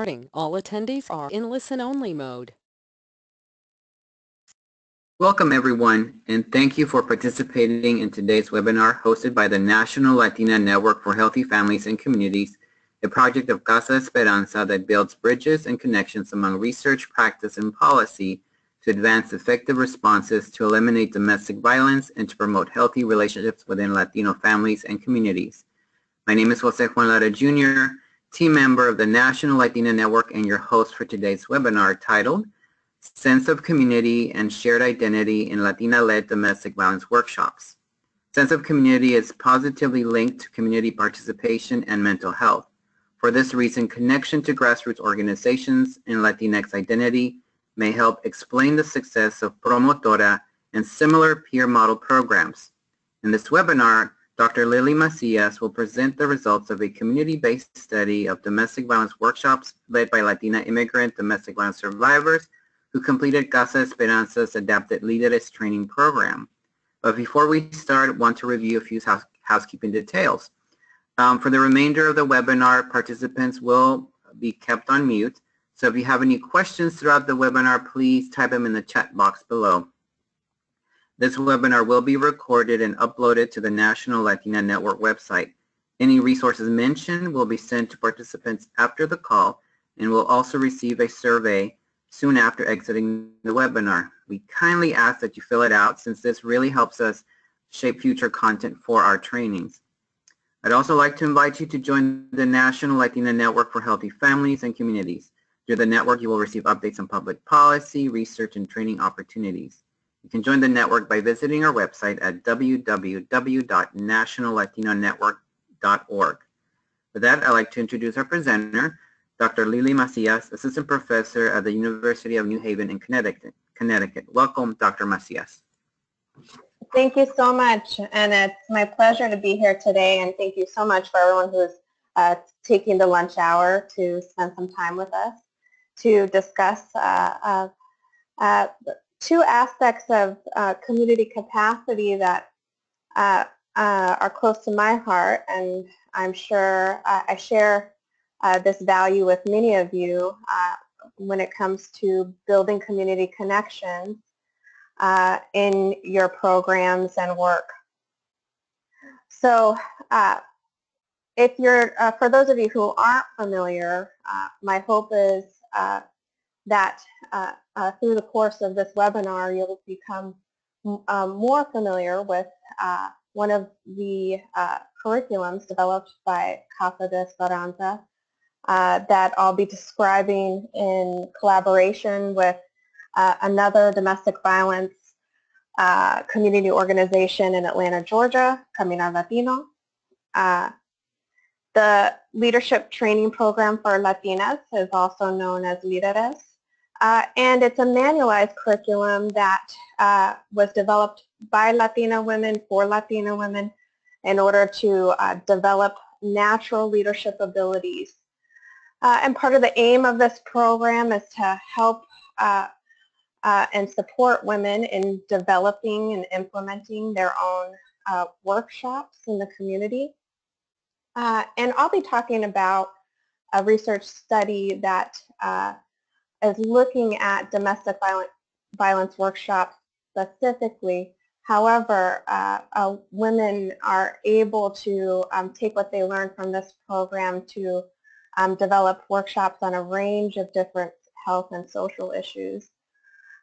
starting. All attendees are in listen-only mode. Welcome everyone, and thank you for participating in today's webinar hosted by the National Latina Network for Healthy Families and Communities, a project of Casa Esperanza that builds bridges and connections among research, practice, and policy to advance effective responses to eliminate domestic violence and to promote healthy relationships within Latino families and communities. My name is Jose Juan Lara Jr., team member of the National Latina Network and your host for today's webinar titled Sense of Community and Shared Identity in Latina-Led Domestic Violence Workshops. Sense of community is positively linked to community participation and mental health. For this reason, connection to grassroots organizations in Latinx identity may help explain the success of Promotora and similar peer model programs. In this webinar, Dr. Lily Macias will present the results of a community-based study of domestic violence workshops led by Latina immigrant domestic violence survivors who completed Casa Esperanza's Adapted Líderes training program. But before we start, I want to review a few house housekeeping details. Um, for the remainder of the webinar, participants will be kept on mute. So if you have any questions throughout the webinar, please type them in the chat box below. This webinar will be recorded and uploaded to the National Latina Network website. Any resources mentioned will be sent to participants after the call and will also receive a survey soon after exiting the webinar. We kindly ask that you fill it out since this really helps us shape future content for our trainings. I'd also like to invite you to join the National Latina Network for Healthy Families and Communities. Through the network, you will receive updates on public policy, research, and training opportunities. You can join the network by visiting our website at www.nationallatinonetwork.org. With that, I'd like to introduce our presenter, Dr. Lily Macias, Assistant Professor at the University of New Haven in Connecticut. Connecticut. Welcome, Dr. Macias. Thank you so much, and it's my pleasure to be here today, and thank you so much for everyone who's uh, taking the lunch hour to spend some time with us to discuss uh, uh, uh two aspects of uh, community capacity that uh, uh, are close to my heart, and I'm sure I share uh, this value with many of you uh, when it comes to building community connections uh, in your programs and work. So if you're, for those of you who aren't familiar, my hope is that uh, uh, through the course of this webinar you'll become um, more familiar with uh, one of the uh, curriculums developed by Casa de Esperanza uh, that I'll be describing in collaboration with uh, another domestic violence community organization in Atlanta, Georgia, Caminar Latino. the leadership training program for Latinas is also known as Líderes. Uh, and it's a manualized curriculum that uh, was developed by Latina women for Latina women in order to uh, develop natural leadership abilities. Uh, and part of the aim of this program is to help uh, uh, and support women in developing and implementing their own workshops in the community. and I'll be talking about a research study that is looking at domestic violence, violence workshops specifically. However, uh, uh, women are able to um, take what they learned from this program to um, develop workshops on a range of different health and social issues.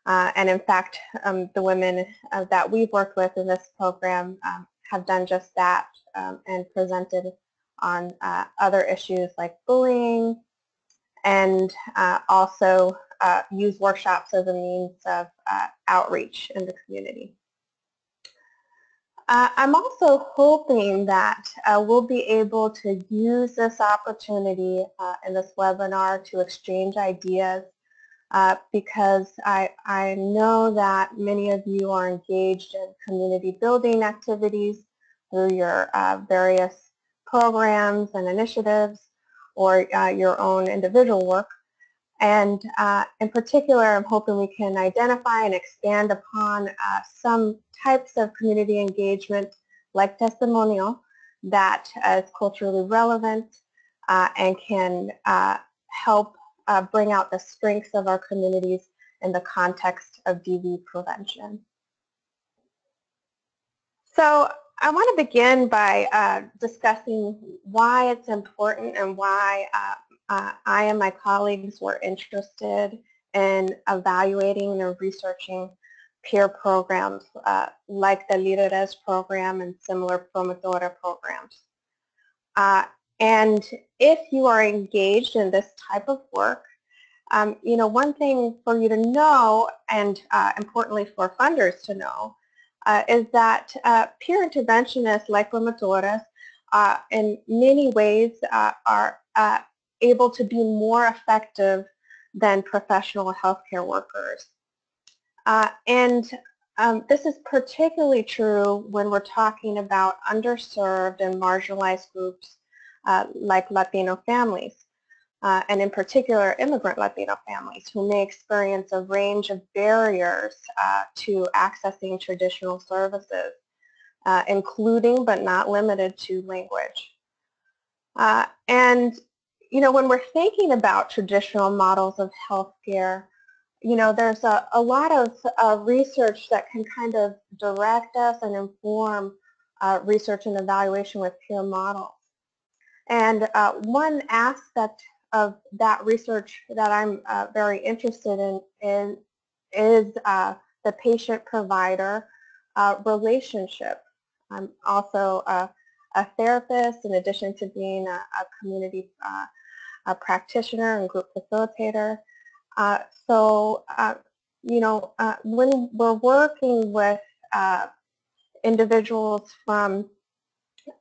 Uh, and in fact, um, the women uh, that we've worked with in this program um, have done just that um, and presented on uh, other issues like bullying, and uh, also uh, use workshops as a means of uh, outreach in the community. Uh, I'm also hoping that uh, we'll be able to use this opportunity uh, in this webinar to exchange ideas because I, I know that many of you are engaged in community building activities through your various programs and initiatives or uh, your own individual work. And uh, in particular, I'm hoping we can identify and expand upon uh, some types of community engagement like testimonio that is culturally relevant uh, and can uh, help uh, bring out the strengths of our communities in the context of DV prevention. So I want to begin by uh, discussing why it's important and why uh, uh, I and my colleagues were interested in evaluating and researching peer programs uh, like the Líderes program and similar Promotora programs. Uh, and if you are engaged in this type of work, um, you know, one thing for you to know and uh, importantly for funders to know uh, is that uh, peer interventionists like promotoras uh, in many ways uh, are uh, able to be more effective than professional healthcare workers. and um, this is particularly true when we're talking about underserved and marginalized groups like Latino families uh, and in particular immigrant Latino families who may experience a range of barriers uh, to accessing traditional services, uh, including but not limited to language. Uh, and, you know, when we're thinking about traditional models of healthcare, you know, there's a, a lot of research that can kind of direct us and inform uh, research and evaluation with peer models. And uh, one aspect of that research that I'm uh, very interested in, in is uh, the patient-provider uh, relationship. I'm also a, a, therapist in addition to being a, a community uh, a practitioner and group facilitator. Uh, so, uh, you know, when we're working with individuals from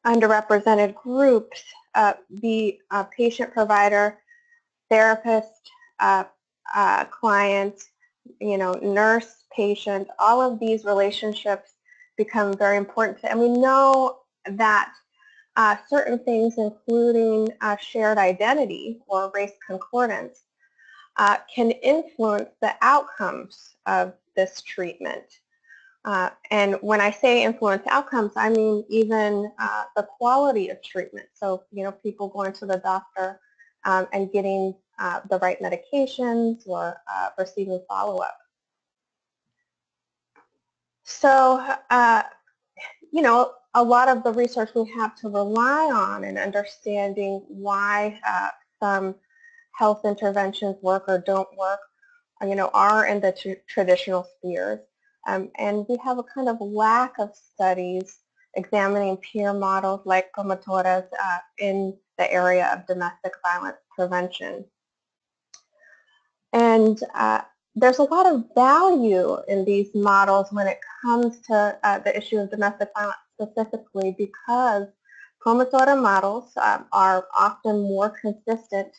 underrepresented groups, uh, be a patient provider therapist, uh, uh, client, you know, nurse, patient, all of these relationships become very important. And we know that uh, certain things, including uh, shared identity or race concordance, uh, can influence the outcomes of this treatment. Uh, and when I say influence outcomes, I mean even uh, the quality of treatment. So, you know, people going to the doctor um, and getting uh, the right medications or uh, receiving follow-up. So, uh, you know, a lot of the research we have to rely on in understanding why uh, some health interventions work or don't work, uh, you know, are in the tr traditional spheres. Um, and we have a kind of lack of studies examining peer models like promotoras uh, in the area of domestic violence prevention. And uh, there's a lot of value in these models when it comes to uh, the issue of domestic violence specifically because promotora models um, are often more consistent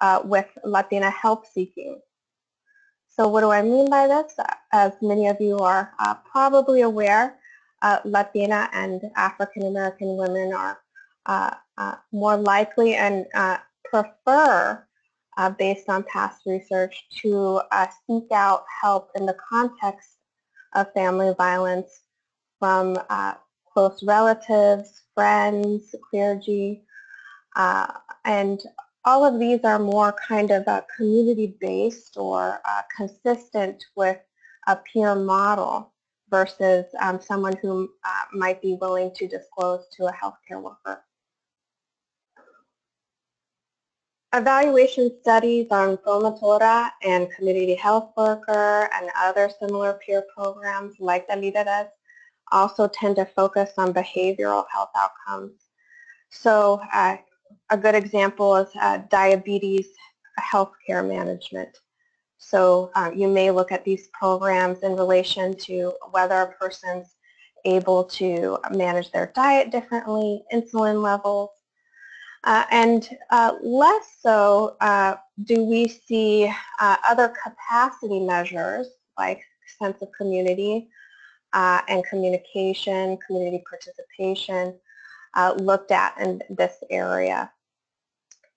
uh, with Latina help seeking. So what do I mean by this? As many of you are uh, probably aware, uh, Latina and African American women are uh, more likely and prefer uh, based on past research to uh, seek out help in the context of family violence from uh, close relatives, friends, clergy, uh, and all of these are more kind of a community-based or uh, consistent with a peer model versus um, someone who uh, might be willing to disclose to a healthcare worker. Evaluation studies on Promotora and community health worker and other similar peer programs like the Líderes also tend to focus on behavioral health outcomes. So uh, a good example is uh, diabetes healthcare management. So uh, you may look at these programs in relation to whether a person's able to manage their diet differently, insulin levels, uh, and uh, less so uh, do we see uh, other capacity measures like sense of community uh, and communication, community participation uh, looked at in this area.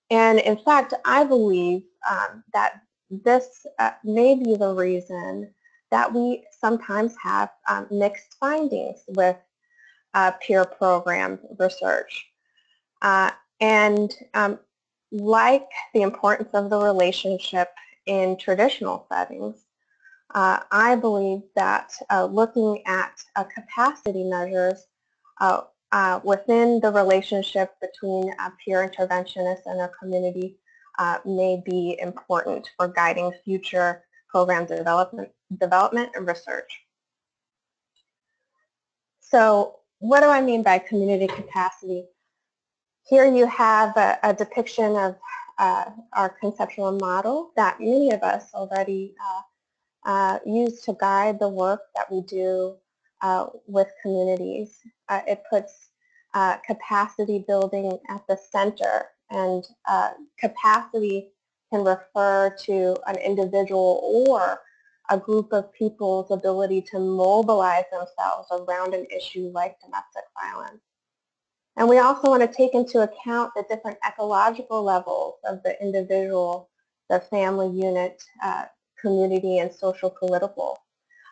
And in fact, I believe um, that this may be the reason that we sometimes have um, mixed findings with peer program research. Uh, and um, like the importance of the relationship in traditional settings, uh, I believe that uh, looking at uh, capacity measures uh, uh, within the relationship between a peer interventionist and a community uh, may be important for guiding future program development, development and research. So what do I mean by community capacity? Here you have a, a depiction of uh, our conceptual model that many of us already uh, uh, use to guide the work that we do uh, with communities. Uh, it puts uh, capacity building at the center and capacity can refer to an individual or a group of people's ability to mobilize themselves around an issue like domestic violence. And we also want to take into account the different ecological levels of the individual, the family unit, uh, community, and social political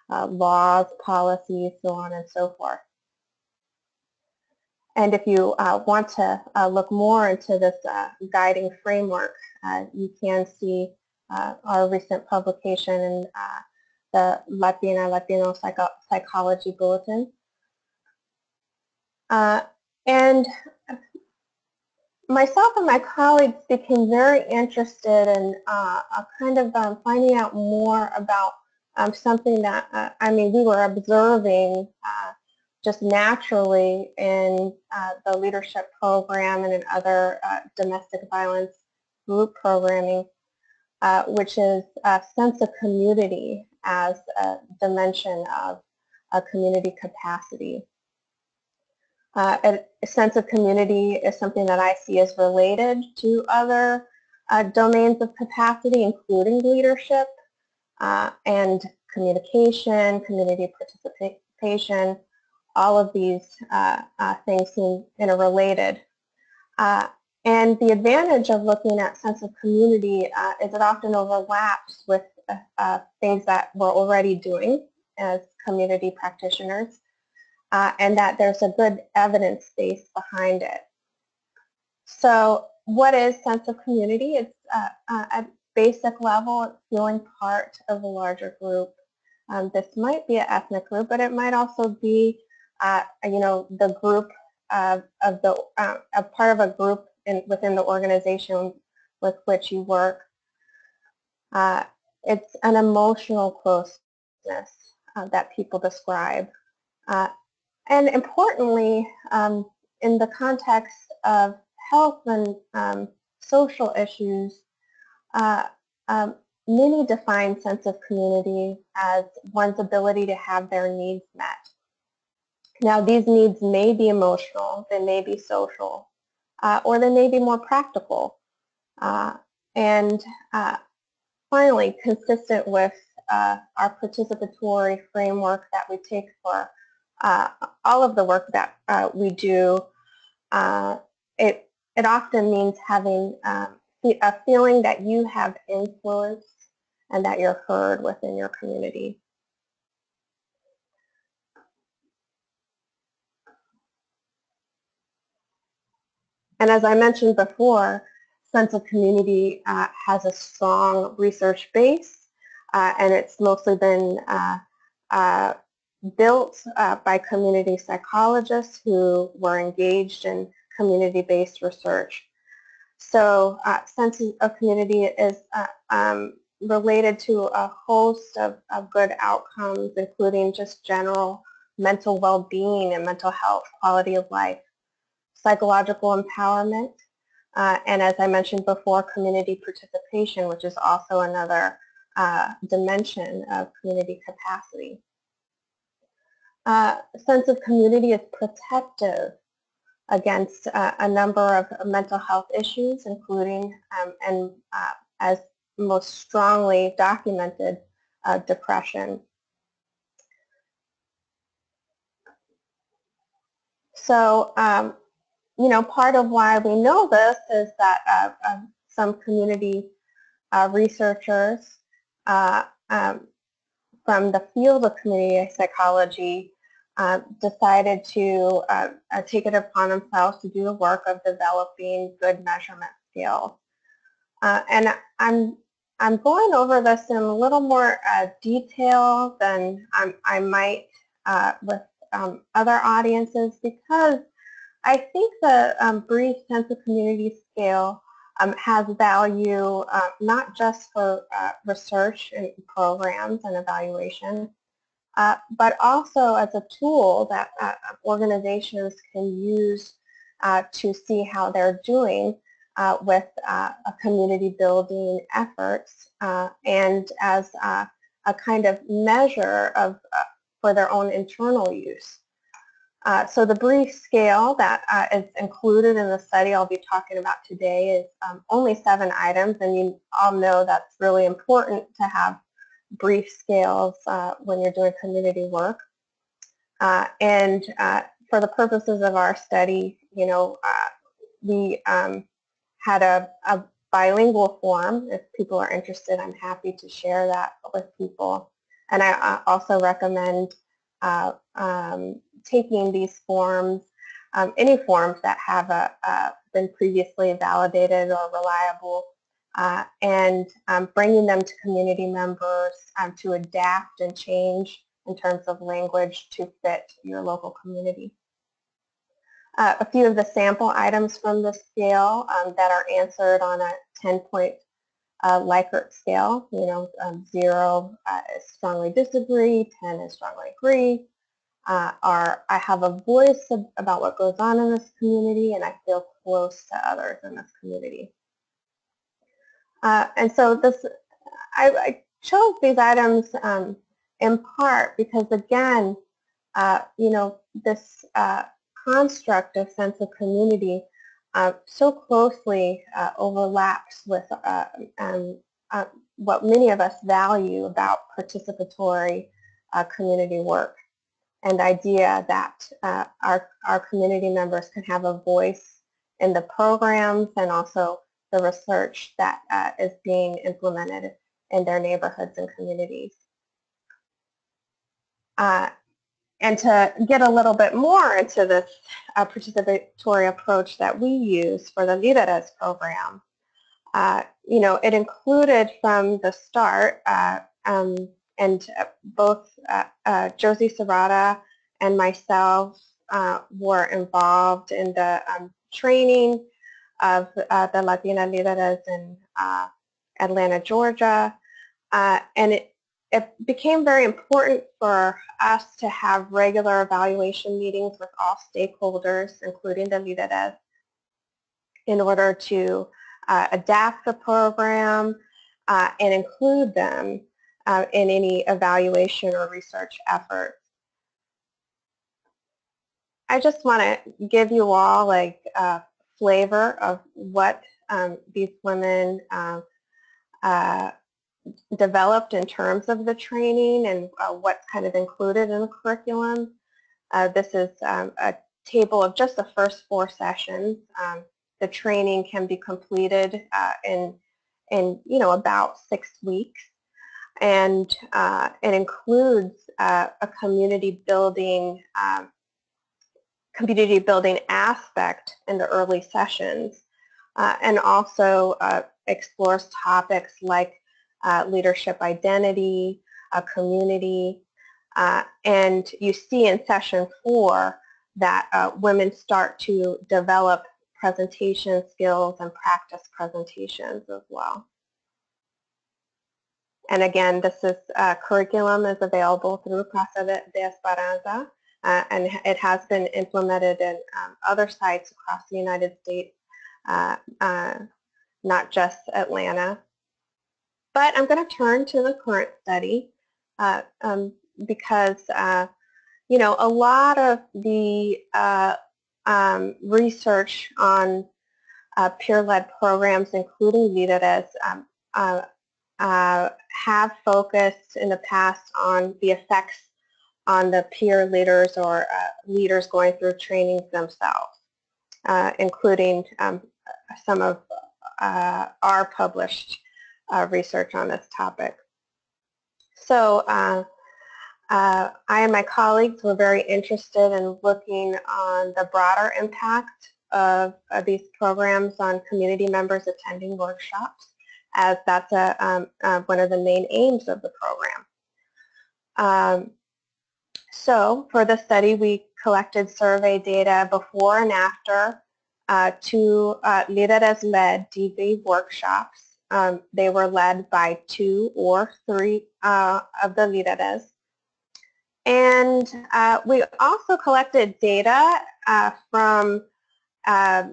uh, laws, policies, so on and so forth. And if you uh, want to uh, look more into this uh, guiding framework, uh, you can see our recent publication in the Latina Latino Psycho Psychology Bulletin. Uh, and myself and my colleagues became very interested in uh, kind of um, finding out more about um, something that, uh, I mean, we were observing uh, just naturally in uh, the leadership program and in other domestic violence group programming uh, which is a sense of community as a dimension of a community capacity. Uh, a, sense of community is something that I see as related to other uh, domains of capacity, including leadership uh, and communication, community participation. All of these uh, uh, things seem interrelated. Uh, and the advantage of looking at sense of community is it often overlaps with things that we're already doing as community practitioners uh, and that there's a good evidence base behind it. So what is sense of community? It's uh, uh, at basic level, it's feeling part of a larger group. Um, this might be an ethnic group, but it might also be, you know, the group of, of the, a part of a group in, within the organization with which you work. Uh, it's an emotional closeness uh, that people describe. Uh, and importantly, um, in the context of health and um, social issues, uh, um, many define sense of community as one's ability to have their needs met. Now, these needs may be emotional, they may be social, uh, or they may be more practical. Uh, and uh, finally, consistent with uh, our participatory framework that we take for uh, all of the work that uh, we do, it, it often means having um, a feeling that you have influence and that you're heard within your community. And as I mentioned before, Sense of Community uh, has a strong research base, uh, and it's mostly been uh, uh built uh, by community psychologists who were engaged in community-based research. So uh, Sense of Community is um, related to a host of, of good outcomes, including just general mental well-being and mental health, quality of life psychological empowerment, uh, and as I mentioned before, community participation, which is also another uh, dimension of community capacity. Uh, sense of community is protective against uh, a number of mental health issues, including um, and uh, as most strongly documented, uh, depression. So um, you know, part of why we know this is that uh, uh, some community uh, researchers um, from the field of community psychology uh, decided to uh, take it upon themselves to do the work of developing good measurement scales Uh, and I'm, I'm going over this in a little more uh, detail than I'm, i might uh, with um, other audiences because I think the um, brief sense of community scale um, has value uh, not just for uh, research and programs and evaluation, uh, but also as a tool that uh, organizations can use uh, to see how they're doing uh, with a community building efforts and as a kind of measure of for their own internal use. Uh, so the brief scale that uh, is included in the study I'll be talking about today is um, only seven items, and you all know that's really important to have brief scales uh, when you're doing community work. Uh, and uh, for the purposes of our study, you know, uh, we um, had a, a bilingual form. If people are interested, I'm happy to share that with people. And I also recommend uh, um, taking these forms, um, any forms that have a, a been previously validated or reliable, uh, and um, bringing them to community members um, to adapt and change in terms of language to fit your local community. Uh, a few of the sample items from the scale um, that are answered on a 10-point uh, Likert scale. You know, um, zero uh, is strongly disagree, 10 is strongly agree, uh, are I have a voice about what goes on in this community and I feel close to others in this community. Uh, and so this, I, I chose these items um, in part because again, uh, you know, this uh, construct of sense of community uh, so closely uh, overlaps with um, what many of us value about participatory community work and idea that uh, our, our community members can have a voice in the programs and also the research that uh, is being implemented in their neighborhoods and communities. Uh, and to get a little bit more into this uh, participatory approach that we use for the Líderes program, uh, you know, it included from the start uh, um, and uh, both uh, uh, Josie Serrata and myself uh, were involved in the um, training of uh, the Latina Líderes in uh, Atlanta, Georgia. and it, it became very important for us to have regular evaluation meetings with all stakeholders, including the Líderes, in order to adapt the program and include them uh, in any evaluation or research effort. I just want to give you all like a flavor of what um, these women uh, uh, developed in terms of the training and uh, what's kind of included in the curriculum. Uh, this is um, a table of just the first four sessions. Um, the training can be completed uh, in, in you know, about six weeks and uh, it includes uh, a community building um, community building aspect in the early sessions uh, and also uh, explores topics like uh, leadership identity, a community, uh, and you see in session four that women start to develop presentation skills and practice presentations as well. And again, this is uh, curriculum is available through Casa de, Esperanza, uh, and it has been implemented in um, other sites across the United States, uh, uh not just Atlanta. But I'm going to turn to the current study uh, um, because, uh, you know, a lot of the um, research on peer-led programs, including Líderes, um, uh, have focused in the past on the effects on the peer leaders or uh, leaders going through trainings themselves, uh, including um, some of uh, our published uh, research on this topic. So uh, I and my colleagues were very interested in looking on the broader impact of, of these programs on community members attending workshops as that's a, um, uh, one of the main aims of the program. Um, so for the study, we collected survey data before and after uh, two uh, Líderes-led DV workshops. Um, they were led by two or three uh, of the Líderes. And uh, we also collected data uh, from uh,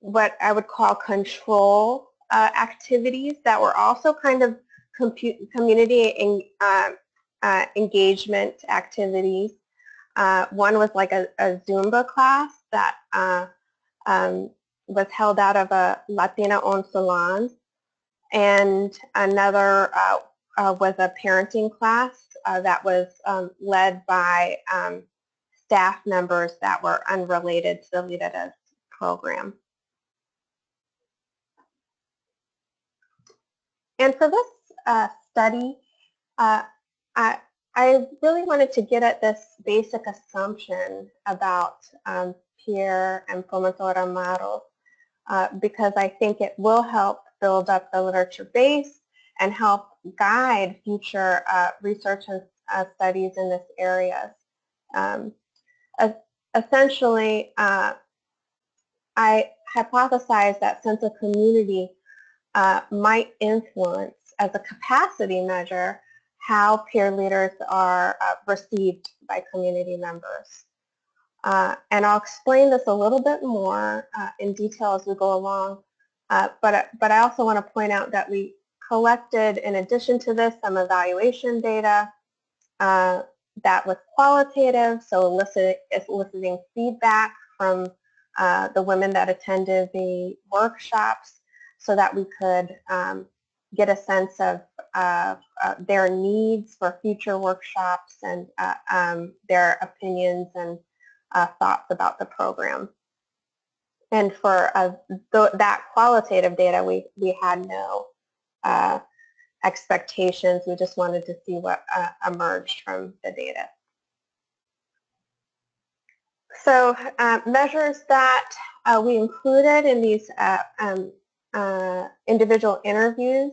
what I would call control uh, activities that were also kind of community en uh, uh, engagement activities. one was like a, a, Zumba class that um, was held out of a Latina-owned salon. And another was a parenting class uh, that was um, led by um, staff members that were unrelated to the Líderes program. And for this uh, study, uh, I, I, really wanted to get at this basic assumption about um, peer and promotora models uh, because I think it will help build up the literature base and help guide future uh, research and uh, studies in this area. Um, essentially, uh, I hypothesize that sense of community uh, might influence as a capacity measure how peer leaders are uh, received by community members. Uh, and I'll explain this a little bit more uh, in detail as we go along. Uh, but, but I also want to point out that we collected, in addition to this, some evaluation data uh, that was qualitative, so elicit, eliciting feedback from uh, the women that attended the workshops so that we could um, get a sense of uh, their needs for future workshops and uh, um, their opinions and uh, thoughts about the program. And for uh, th that qualitative data, we, we had no uh, expectations. We just wanted to see what uh, emerged from the data. So uh, measures that uh, we included in these uh, um, uh, individual interviews,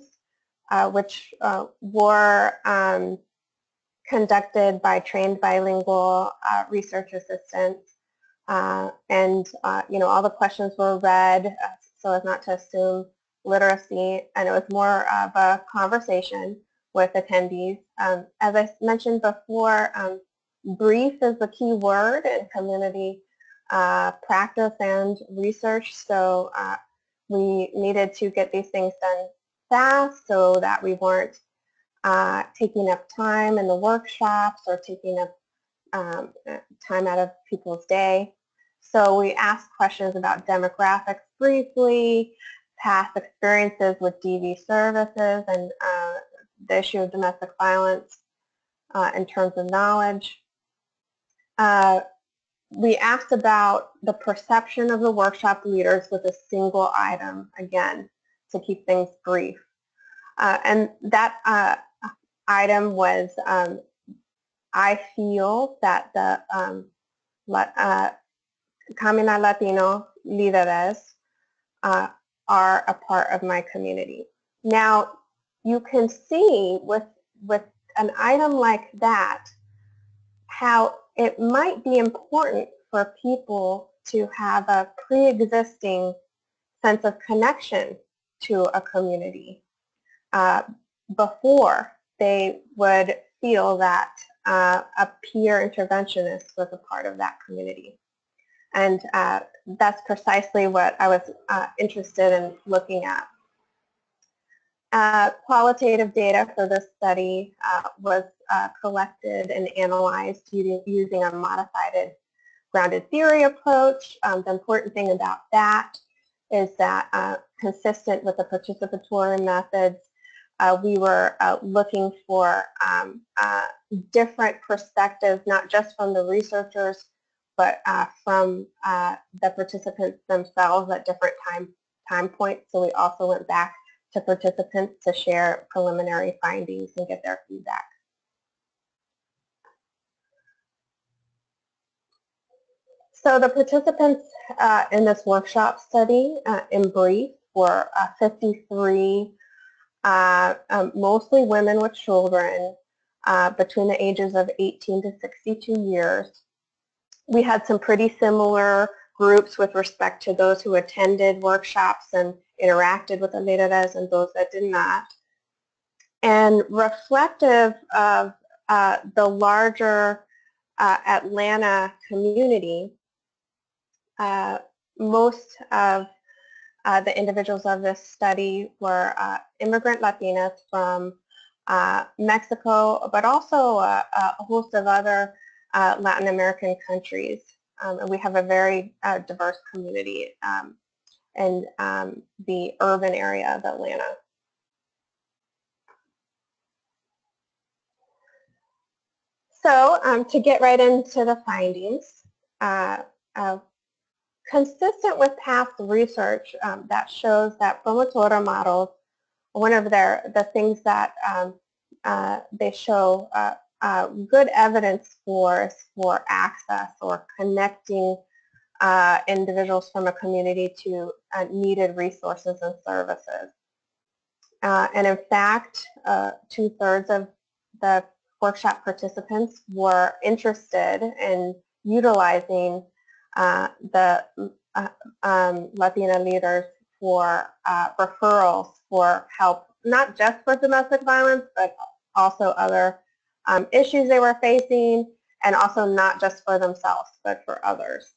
which were um, conducted by trained bilingual research assistants. and, you know, all the questions were read so as not to assume literacy, and it was more of a conversation with attendees. Um, as I mentioned before, um, brief is the key word in community uh, practice and research, so uh, we needed to get these things done fast so that we weren't uh, taking up time in the workshops or taking up um, time out of people's day. So we asked questions about demographics briefly, past experiences with DV services and uh, the issue of domestic violence uh, in terms of knowledge. We asked about the perception of the workshop leaders with a single item, again, to keep things brief. Uh, and that uh, item was, um, I feel that the um, uh, Caminar Latino leaders uh, are a part of my community. Now, you can see with, with an item like that how it might be important for people to have a pre-existing sense of connection to a community uh, before they would feel that uh, a peer interventionist was a part of that community. And uh, that's precisely what I was uh, interested in looking at. Uh, qualitative data for this study uh, was uh, collected and analyzed using, a modified grounded theory approach. Um, the important thing about that is that uh, consistent with the participatory methods, we were looking for um, different perspectives, not just from the researchers, but uh, from uh, the participants themselves at different time, time points. So we also went back to participants to share preliminary findings and get their feedback. So the participants uh, in this workshop study, uh, in brief, were uh, 53, uh, um, mostly women with children uh, between the ages of 18 to 62 years. We had some pretty similar groups with respect to those who attended workshops and interacted with the líderes and those that did not. And reflective of uh, the larger Atlanta community, uh, most of uh, the individuals of this study were uh, immigrant Latinas from uh, Mexico, but also a host of other Latin American countries. Um, and we have a very diverse community um, in um, the urban area of Atlanta. So um, to get right into the findings, uh, uh, consistent with past research um, that shows that promotora models, one of their the things that um, uh, they show uh, uh, good evidence for for access or connecting uh, individuals from a community to needed resources and services. and in fact, two-thirds of the workshop participants were interested in utilizing uh, the uh, um, Latina leaders for uh, referrals for help, not just for domestic violence, but also other um, issues they were facing, and also not just for themselves, but for others.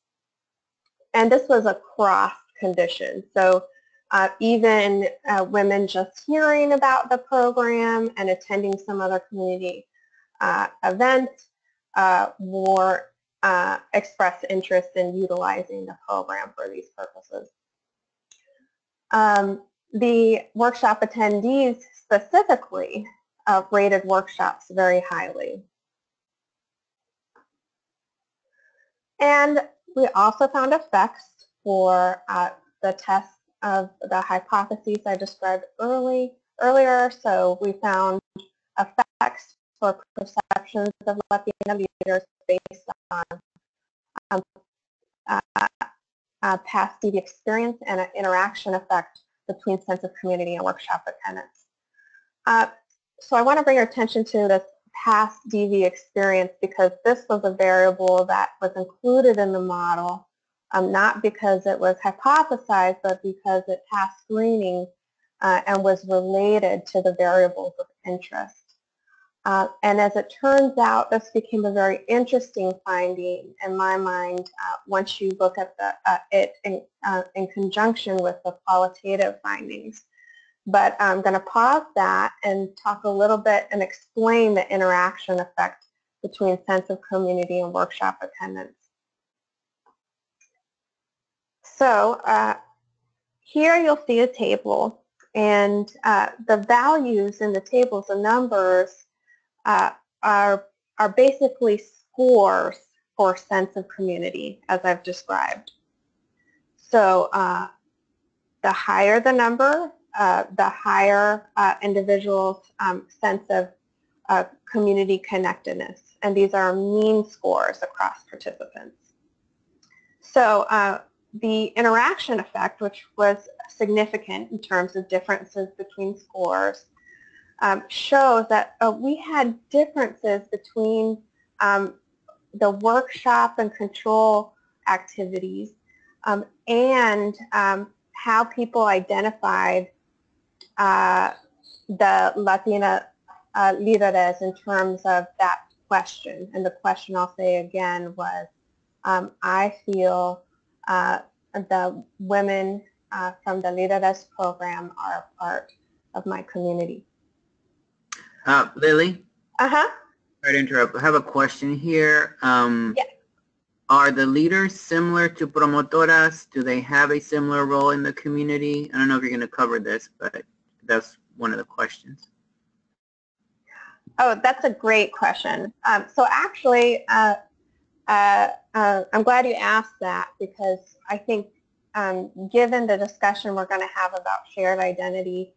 And this was a cross condition. So uh, even uh, women just hearing about the program and attending some other community uh, event uh, or uh, express interest in utilizing the program for these purposes. Um, the workshop attendees specifically uh, rated workshops very highly. And we also found effects for uh, the test of the hypotheses I described early, earlier. So we found effects for perceptions of Latina leaders based on um, uh, uh, past DV experience and an interaction effect between sense of community and workshop attendance. Uh, so I want to bring your attention to this past DV experience because this was a variable that was included in the model, um, not because it was hypothesized, but because it passed screening uh, and was related to the variables of interest. Uh, and as it turns out, this became a very interesting finding in my mind uh, once you look at the, uh, it in, uh, in, conjunction with the qualitative findings. But I'm going to pause that and talk a little bit and explain the interaction effect between sense of community and workshop attendance. So uh, here you'll see a table and uh, the values in the tables, the numbers, uh, are, are basically scores for sense of community, as I've described. So uh, the higher the number, uh, the higher uh, individuals' um, sense of uh, community connectedness. And these are mean scores across participants. So the interaction effect, which was significant in terms of differences between scores, um, shows that uh, we had differences between um, the workshop and control activities um, and um, how people identified uh, the Latina uh, líderes in terms of that question. And the question I'll say again was, um, I feel uh, the women uh, from the Líderes program are a part of my community. Uh, Lily? Uh-huh. Sorry to interrupt. I have a question here. Um, yeah. Are the leaders similar to promotoras? Do they have a similar role in the community? I don't know if you're going to cover this, but that's one of the questions. Oh, that's a great question. Um, so actually, uh, uh, uh, I'm glad you asked that because I think um, given the discussion we're going to have about shared identity,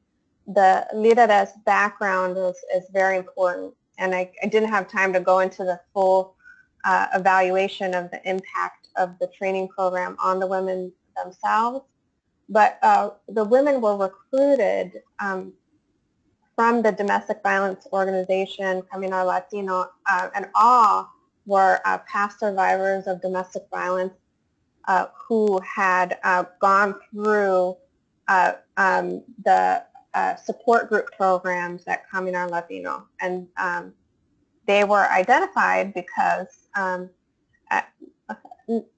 the Líderes background is, is very important. And I, I, didn't have time to go into the full uh, evaluation of the impact of the training program on the women themselves. but uh, the women were recruited um, from the domestic violence organization Caminar Latino, uh, and all were uh, past survivors of domestic violence uh, who had uh, gone through um, the uh, support group programs at Caminar Latino. And um, they were identified because um, at,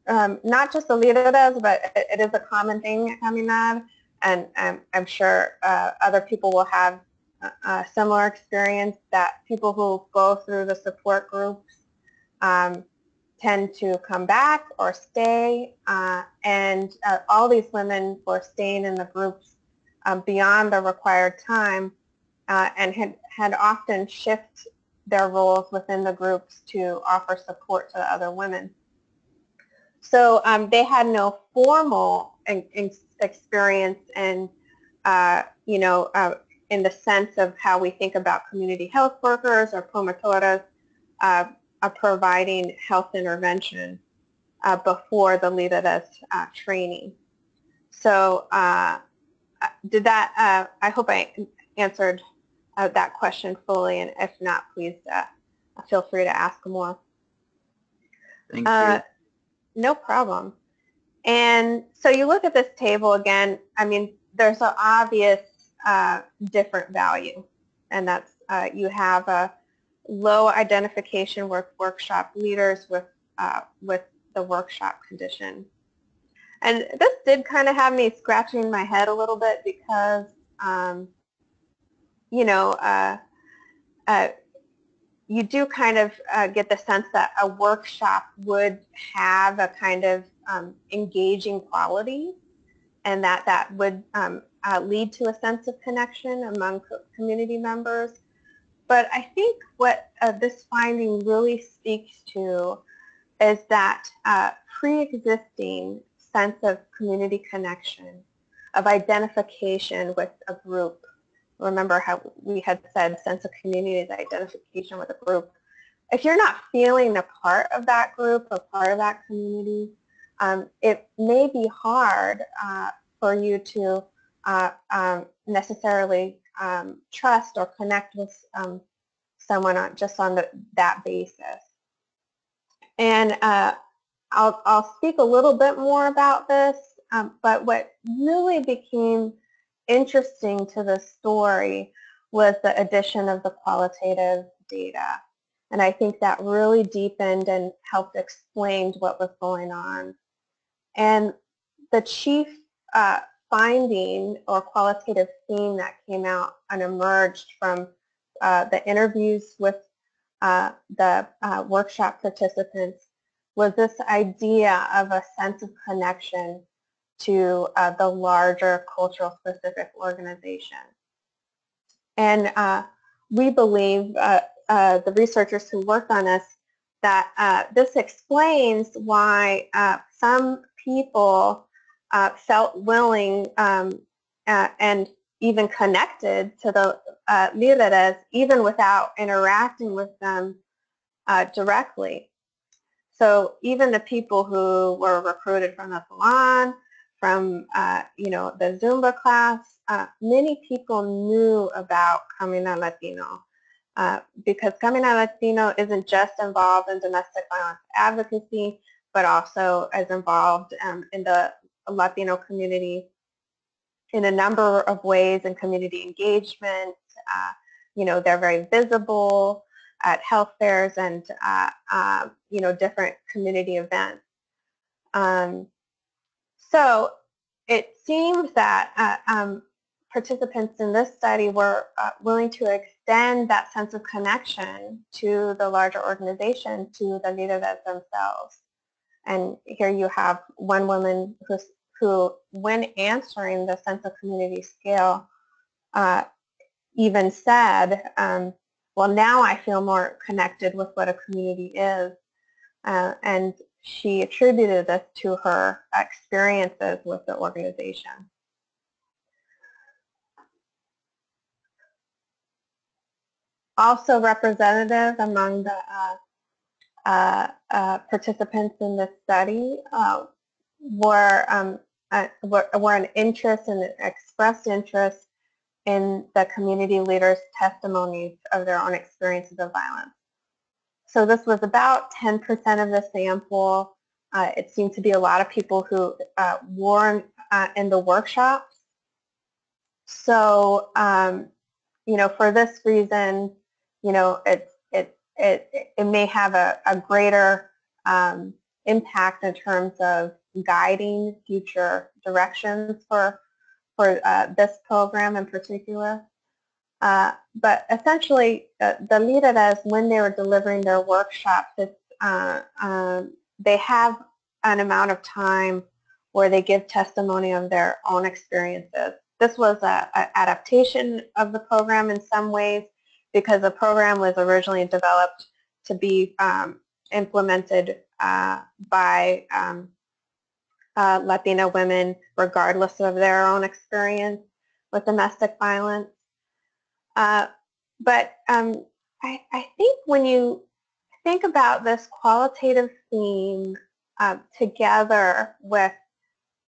um, not just the leader does, but it, it is a common thing at Caminar. And I'm sure uh, other people will have a similar experience that people who go through the support groups um, tend to come back or stay. Uh, and uh, all these women were staying in the groups um, beyond the required time uh, and had, had often shift their roles within the groups to offer support to the other women. So um, they had no formal in, in experience in, uh, you know, uh, in the sense of how we think about community health workers or promotoras uh, providing health intervention uh, before the Líderes uh, training. So uh, uh, did that, uh, I hope I answered that question fully, and if not, please feel free to ask more. Thank you. No problem. And so you look at this table again, I mean, there's an obvious uh, different value. And that's uh, you have a low identification with workshop leaders with, uh, with the workshop condition. And this did kind of have me scratching my head a little bit because, um, you know, uh, uh, you do kind of uh, get the sense that a workshop would have a kind of um, engaging quality and that that would um, uh, lead to a sense of connection among co community members. But I think what uh, this finding really speaks to is that uh, pre-existing sense of community connection, of identification with a group. Remember how we had said sense of community is identification with a group. If you're not feeling a part of that group or part of that community, um, it may be hard uh, for you to uh, um, necessarily um, trust or connect with um, someone on, just on the, that basis. And uh, I'll, I'll speak a little bit more about this, um, but what really became interesting to the story was the addition of the qualitative data. And I think that really deepened and helped explain what was going on. And the chief uh, finding or qualitative theme that came out and emerged from uh, the interviews with uh, the uh, workshop participants was this idea of a sense of connection to uh, the larger cultural specific organization. And uh, we believe, uh, the researchers who worked on this, that this explains why some people uh, felt willing um, uh, and even connected to the uh, líderes even without interacting with them uh, directly. So even the people who were recruited from the salon, from uh, you know the Zumba class, uh, many people knew about Caminar Latino uh, because Caminar Latino isn't just involved in domestic violence advocacy, but also is involved um, in the Latino community in a number of ways in community engagement. Uh, you know, they're very visible at health fairs and, uh, uh, you know, different community events. Um, so it seems that uh, um, participants in this study were uh, willing to extend that sense of connection to the larger organization, to the leaders themselves. And here you have one woman who's, who, when answering the sense of community scale, uh, even said, um, well, now I feel more connected with what a community is. Uh, and she attributed this to her experiences with the organization. Also representative among the uh, uh, uh, participants in this study uh, were um, uh, were, were an interest and expressed interest in the community leaders' testimonies of their own experiences of violence. So this was about 10% of the sample. Uh, it seemed to be a lot of people who uh, were uh, in the workshops. So, um, you know, for this reason, you know, it, it, it, it may have a, a greater um, impact in terms of guiding future directions for, for uh, this program in particular. Uh, but essentially, uh, the líderes, when they were delivering their workshops, uh, um, they have an amount of time where they give testimony of their own experiences. This was an adaptation of the program in some ways because the program was originally developed to be um, implemented uh, by um, uh, Latina women regardless of their own experience with domestic violence. Uh, but um, I, I, think when you think about this qualitative theme uh, together with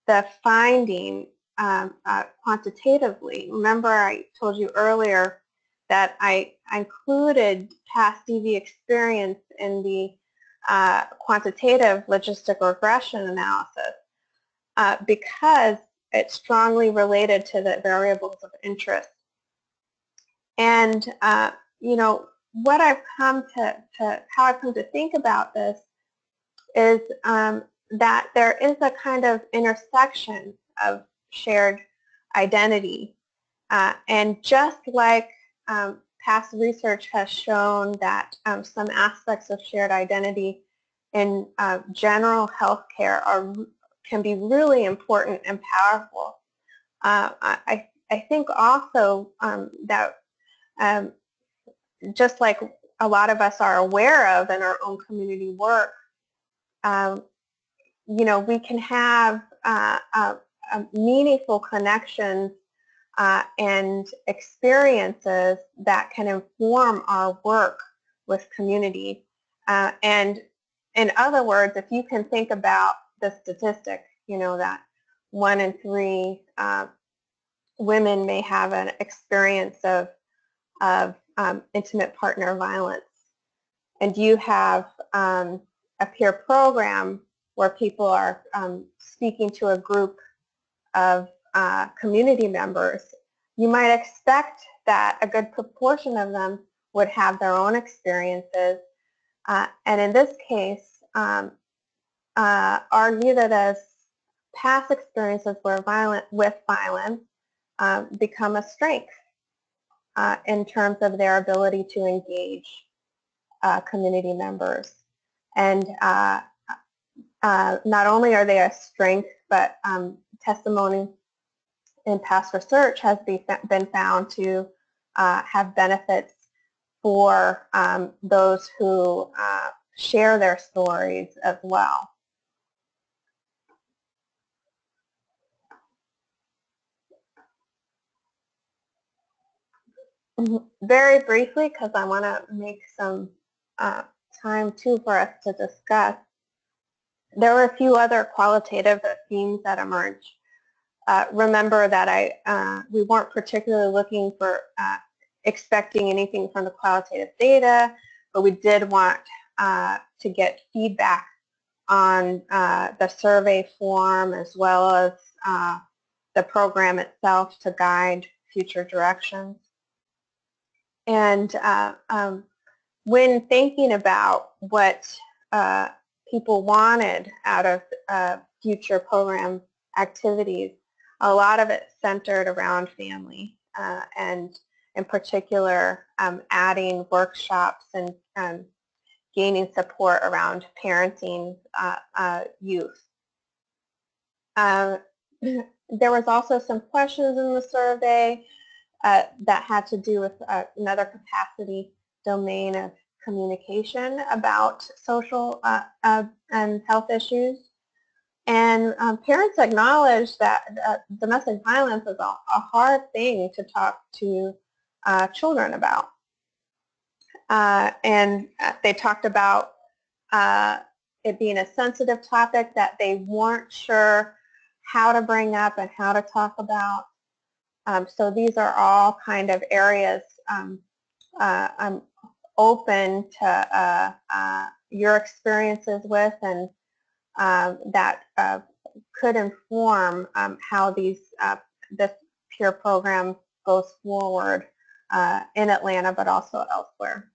the finding um, uh, quantitatively, remember I told you earlier that I included past DV experience in the uh, quantitative logistic regression analysis uh, because it's strongly related to the variables of interest. And, uh, you know, what I've come to, to, how I've come to think about this is um, that there is a kind of intersection of shared identity. Uh, and just like um, past research has shown that um, some aspects of shared identity in uh, general healthcare are can be really important and powerful. Uh, I, I think also um, that um, just like a lot of us are aware of in our own community work, um, you know, we can have uh, uh, meaningful connections uh, and experiences that can inform our work with community. Uh, and in other words, if you can think about the statistic, you know, that one in three uh, women may have an experience of, of um, intimate partner violence. And you have um, a peer program where people are um, speaking to a group of uh, community members, you might expect that a good proportion of them would have their own experiences. Uh, and in this case, um, uh, argue that as past experiences were violent with violence um, become a strength uh, in terms of their ability to engage uh, community members. And uh, uh, not only are they a strength, but um, testimony in past research has be, been found to have benefits for um, those who share their stories as well. Very briefly, because I want to make some uh, time too for us to discuss, there were a few other qualitative themes that emerged. Uh, remember that I uh, we weren't particularly looking for uh, expecting anything from the qualitative data, but we did want uh, to get feedback on uh, the survey form as well as the program itself to guide future directions. And um, when thinking about what people wanted out of future program activities, a lot of it centered around family uh, and in particular um, adding workshops and um, gaining support around parenting uh, uh, youth. There was also some questions in the survey uh, that had to do with uh, another capacity domain of communication about social uh, and health issues. And um, parents acknowledge that, that, domestic violence is a, a, hard thing to talk to uh, children about. Uh, and uh, they talked about uh, it being a sensitive topic that they weren't sure how to bring up and how to talk about. Um, so these are all kind of areas um, uh, I'm open to uh, uh, your experiences with and um, that uh, could inform um, how these uh, this peer program goes forward uh, in Atlanta but also elsewhere.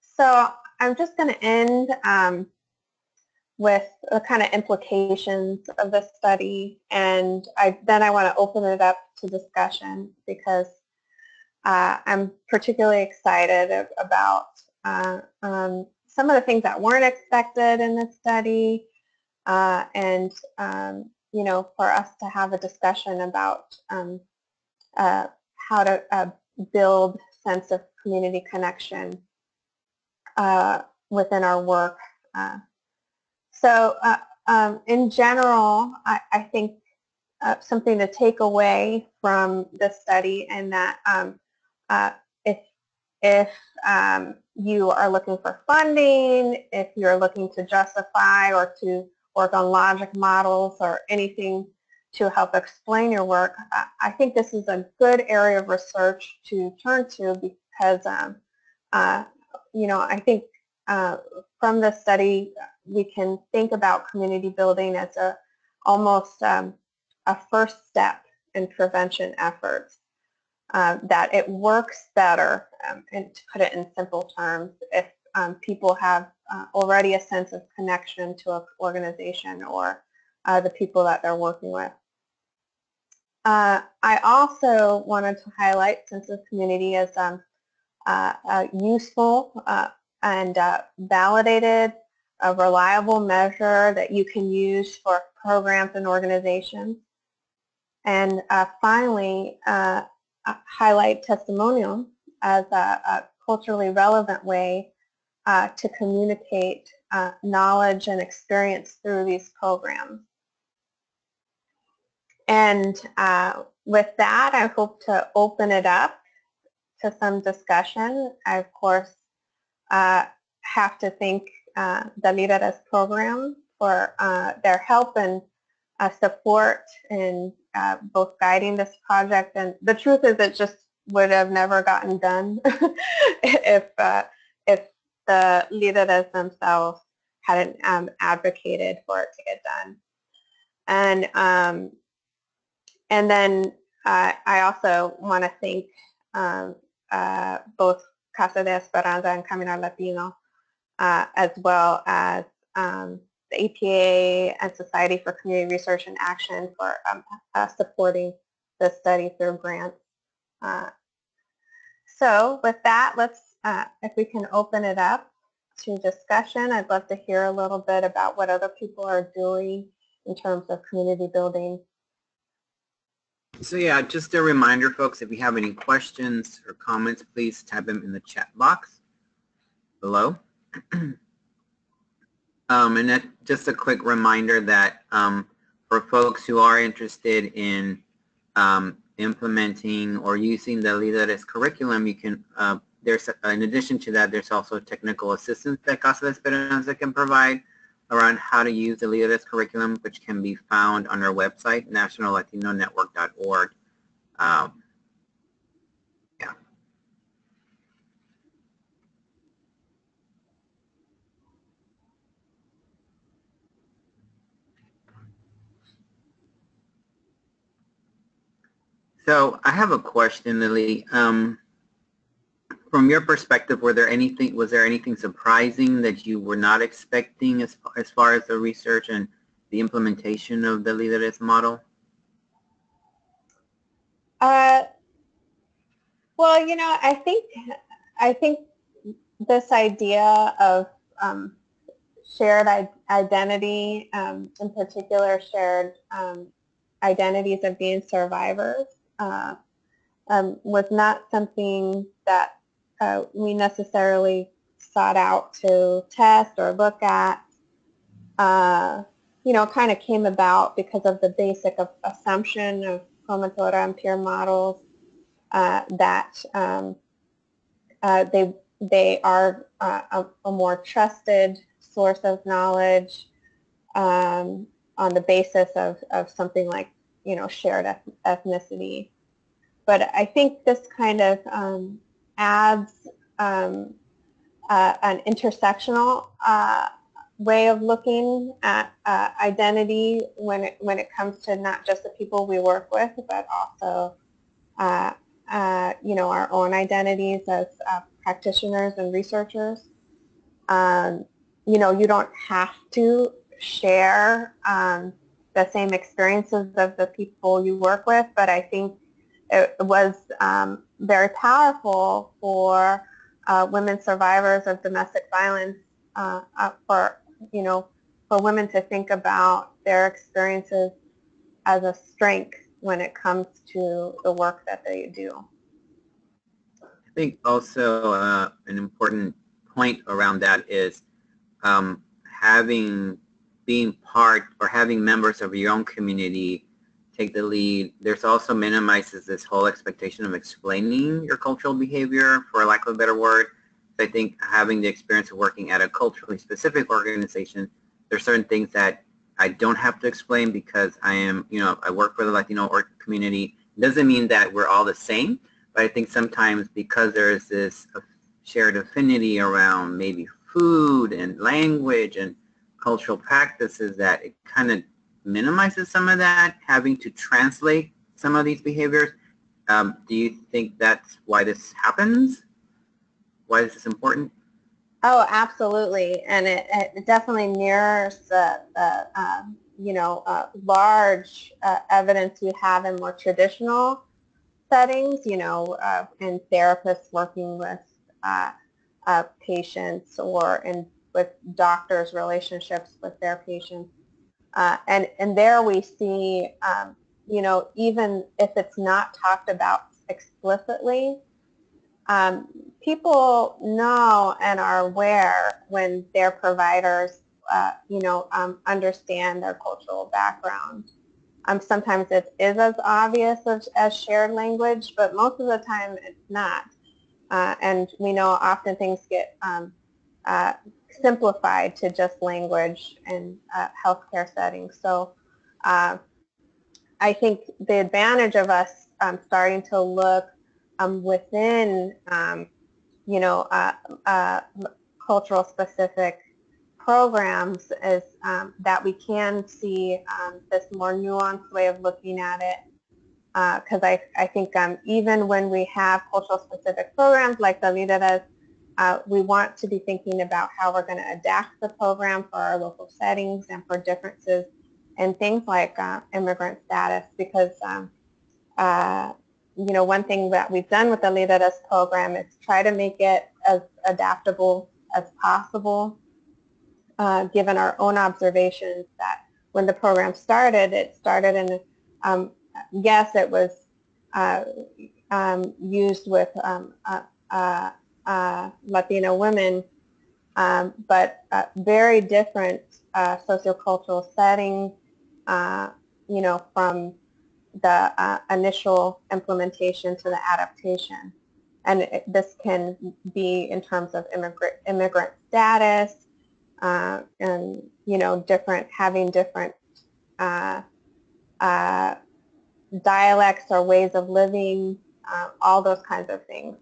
So I'm just going to end um, with the kind of implications of this study and I, then I want to open it up to discussion because uh, I'm particularly excited about uh, um, some of the things that weren't expected in this study uh, and um, you know for us to have a discussion about um, uh, how to uh, build sense of community connection uh, within our work. So uh, um, in general, I, I think uh, something to take away from this study and that um, uh, if, if um, you are looking for funding, if you're looking to justify or to work on logic models or anything to help explain your work, I think this is a good area of research to turn to because um, uh, you know, I think uh, from the study, we can think about community building as a almost um, a first step in prevention efforts. Uh, that it works better, um, and to put it in simple terms, if um, people have uh, already a sense of connection to an organization or uh, the people that they're working with. Uh, I also wanted to highlight sense of community as um, uh, uh, useful uh, and validated, a reliable measure that you can use for programs and organizations. And finally, highlight testimonial as a, a, culturally relevant way uh, to communicate uh, knowledge and experience through these programs. And uh, with that, I hope to open it up to some discussion. I, of course, uh, have to thank uh, the Líderes program for uh, their help and uh, support in uh, both guiding this project. And the truth is it just would have never gotten done if, uh, if the Líderes themselves hadn't um, advocated for it to get done. And, um, and then I also want to thank um, both Casa de Esperanza and Caminar Latino, uh, as well as um, the APA and Society for Community Research and Action for um, uh, supporting the study through grants. Uh, so with that, let's, uh, if we can open it up to discussion, I'd love to hear a little bit about what other people are doing in terms of community building so yeah, just a reminder, folks, if you have any questions or comments, please type them in the chat box below. um, and that, just a quick reminder that um, for folks who are interested in um, implementing or using the Líderes curriculum, you can, uh, there's, in addition to that, there's also technical assistance that Casa de Esperanza can provide around how to use the Líderes curriculum, which can be found on our website, nationallatinonetwork.org. Um. So I have a question, Lily. Um, from your perspective, were there anything was there anything surprising that you were not expecting as as far as the research and the implementation of the Líderes model? Uh, well, you know, I think I think this idea of um, shared identity, um, in particular, shared um, identities of being survivors, uh, um, was not something that uh, we necessarily sought out to test or look at, uh, you know, kind of came about because of the basic of assumption of promotora and peer models uh, that um, uh, they they are uh, a, a, more trusted source of knowledge um, on the basis of, of something like, you know, shared eth- ethnicity. But I think this kind of um, adds um, uh, an intersectional uh, way of looking at uh, identity when it, when it comes to not just the people we work with, but also, uh, uh, you know, our own identities as uh, practitioners and researchers. Um, you know, you don't have to share um, the same experiences of the people you work with, but I think it was um, very powerful for uh, women survivors of domestic violence uh, uh, for you know for women to think about their experiences as a strength when it comes to the work that they do. I think also uh, an important point around that is um, having being part or having members of your own community take the lead. There's also minimizes this whole expectation of explaining your cultural behavior, for lack of a better word. I think having the experience of working at a culturally specific organization, there's certain things that I don't have to explain because I am, you know, I work for the Latino community. It doesn't mean that we're all the same, but I think sometimes because there is this shared affinity around maybe food and language and cultural practices that it kind of minimizes some of that, having to translate some of these behaviors. Um, do you think that's why this happens? Why is this important? Oh, absolutely, and it, it definitely mirrors the, the um, you know uh, large uh, evidence we have in more traditional settings. You know, uh, in therapists working with uh, uh, patients or in with doctors' relationships with their patients. Uh, and, and there we see, um, you know, even if it's not talked about explicitly, um, people know and are aware when their providers, uh, you know, um, understand their cultural background. Um, sometimes it is as obvious as, as, shared language, but most of the time it's not. Uh, and we know often things get um, uh, simplified to just language and uh, healthcare settings. So uh, I think the advantage of us um, starting to look um, within, um, you know, uh, uh cultural specific programs is um, that we can see um, this more nuanced way of looking at it because uh, I, I think um, even when we have cultural specific programs like the Líderes uh, we want to be thinking about how we're going to adapt the program for our local settings and for differences in things like uh, immigrant status because um, uh, you know one thing that we've done with the Líderes program is try to make it as adaptable as possible uh, given our own observations that when the program started it started in um, yes it was uh, um, used with um, uh, Latina women, um, but uh, very different uh, sociocultural settings, uh, you know, from the uh, initial implementation to the adaptation. And it, this can be in terms of immigrant, immigrant status and, you know, different, having different dialects or ways of living, all those kinds of things.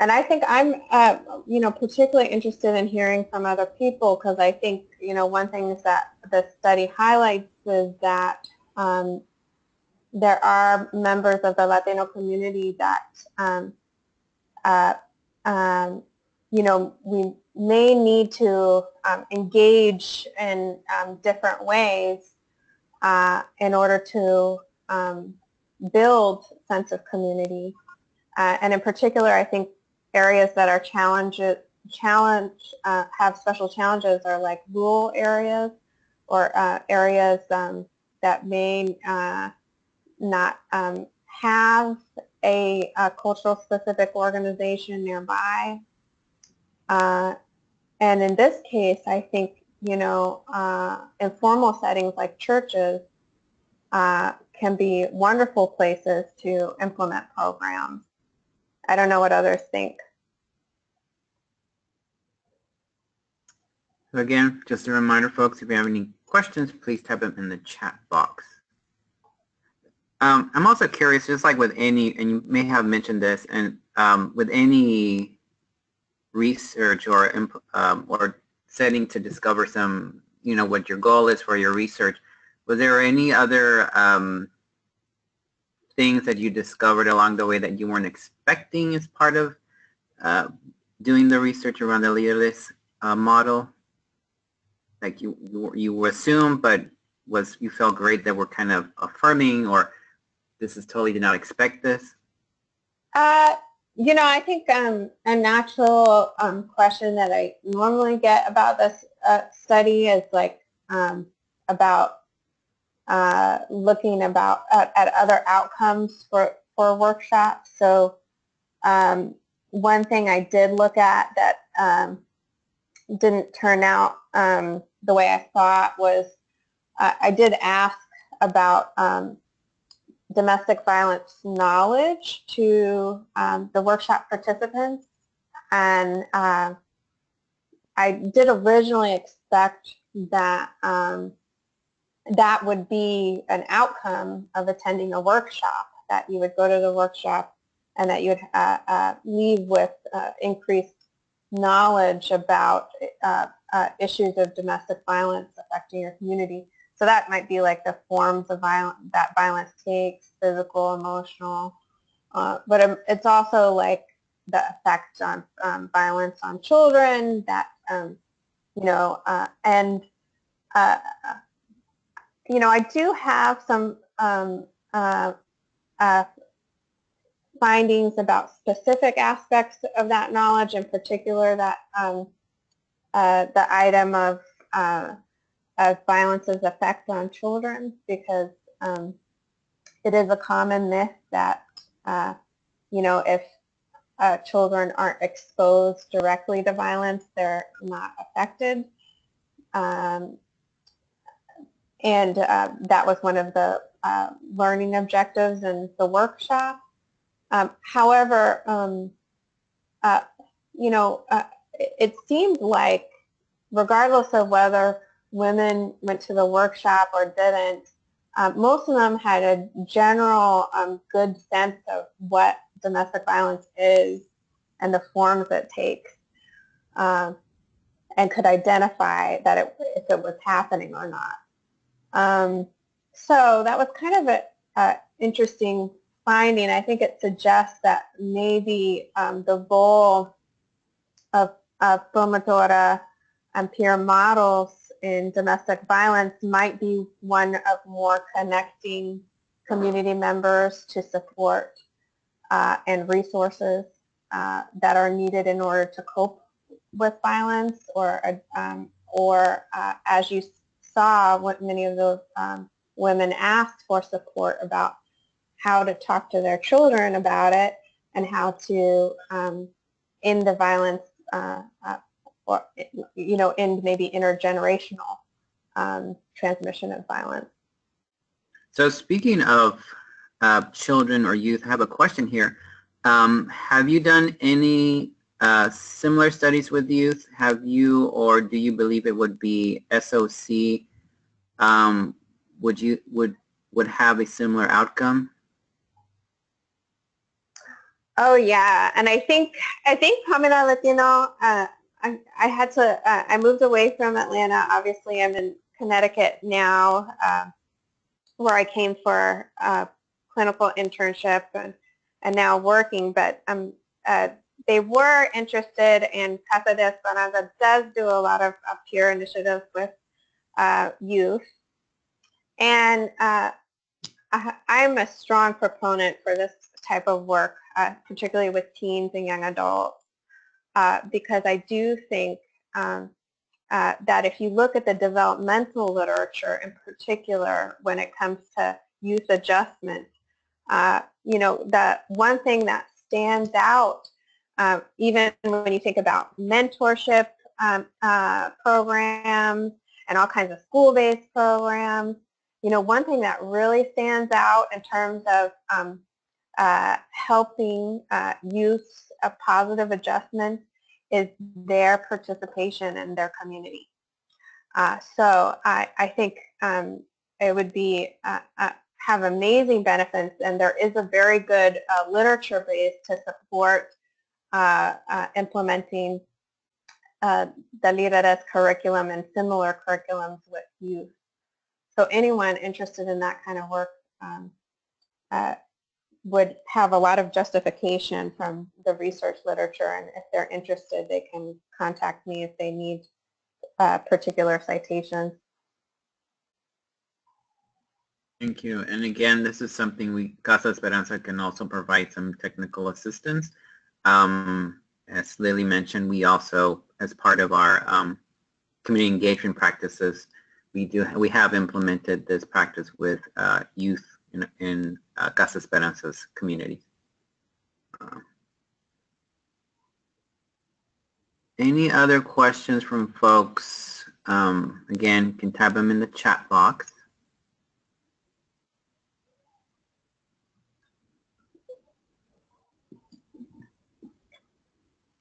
And I think I'm, uh, you know, particularly interested in hearing from other people because I think, you know, one thing that the study highlights is that um, there are members of the Latino community that, um, uh, um, you know, we may need to um, engage in um, different ways uh, in order to um, build sense of community. Uh, and in particular, I think areas that are challenges challenge uh, have special challenges are like rural areas or uh, areas um, that may uh, not um, have a, a, cultural specific organization nearby. Uh, and in this case, I think, you know, uh, informal settings like churches uh, can be wonderful places to implement programs. I don't know what others think. So again, just a reminder, folks, if you have any questions, please type them in the chat box. Um, I'm also curious, just like with any, and you may have mentioned this, and um, with any research or um, or setting to discover some, you know, what your goal is for your research, was there any other um, things that you discovered along the way that you weren't expecting as part of uh, doing the research around the Líderes uh, model? Like you, you, you assume, but was you felt great that we're kind of affirming, or this is totally did not expect this? Uh, you know, I think um, a natural um, question that I normally get about this uh, study is like um, about uh, looking about at, at, other outcomes for for workshops. So um, one thing I did look at that um, didn't turn out um, the way I thought was uh, I did ask about um, domestic violence knowledge to um, the workshop participants. And uh, I did originally expect that um, that would be an outcome of attending a workshop, that you would go to the workshop and that you would uh, uh, leave with uh, increased knowledge about uh, uh, issues of domestic violence affecting your community. So that might be like the forms of violence that violence takes, physical, emotional. Uh, but um, it's also like the effect on um, violence on children that, um, you know, and, you know, I do have some um, uh, uh, findings about specific aspects of that knowledge, in particular that um, uh, the item of of violence's effect on children because um, it is a common myth that, uh, you know, if uh, children aren't exposed directly to violence, they're not affected. Um, and uh, that was one of the uh, learning objectives in the workshop. Um, however, um, uh, you know, uh, it, seemed like regardless of whether women went to the workshop or didn't, um, most of them had a general um, good sense of what domestic violence is and the forms it takes um, and could identify that it, if it was happening or not. Um, so that was kind of an interesting finding. I think it suggests that maybe um, the role of, of Promotora and peer models in domestic violence might be one of more connecting community members to support uh, and resources uh, that are needed in order to cope with violence or, um, or uh, as you saw, what many of those um, women asked for support about how to talk to their children about it and how to um, end the violence uh, uh, or, you know, end maybe intergenerational um, transmission of violence. So speaking of uh, children or youth, I have a question here. Um, have you done any uh, similar studies with youth? Have you or do you believe it would be SOC um, would you would would have a similar outcome? Oh yeah, and I think I think Pamela Latino uh, I, I had to, uh, I moved away from Atlanta. Obviously, I'm in Connecticut now, uh, where I came for a clinical internship and, and now working, but um, uh, they were interested in Casa de does do a lot of, of peer initiatives with uh, youth. And uh, I'm a strong proponent for this type of work, uh, particularly with teens and young adults uh, because I do think um, uh, that if you look at the developmental literature in particular when it comes to youth adjustment, uh, you know, the one thing that stands out, even when you think about mentorship um, programs and all kinds of school-based programs, you know, one thing that really stands out in terms of um, uh, helping uh, youth a positive adjustment is their participation in their community. Uh, so I, I think um, it would be uh, uh, have amazing benefits, and there is a very good uh, literature base to support implementing uh, the Líderes curriculum and similar curriculums with youth. So anyone interested in that kind of work um, uh, would have a lot of justification from the research literature, and if they're interested, they can contact me if they need uh, particular citations. Thank you. And again, this is something we, Casa Esperanza can also provide some technical assistance. Um, as Lily mentioned, we also, as part of our um, community engagement practices, we do we have implemented this practice with uh, youth in, in uh, Casa Esperanza's community. Uh, any other questions from folks? Um, again, you can type them in the chat box.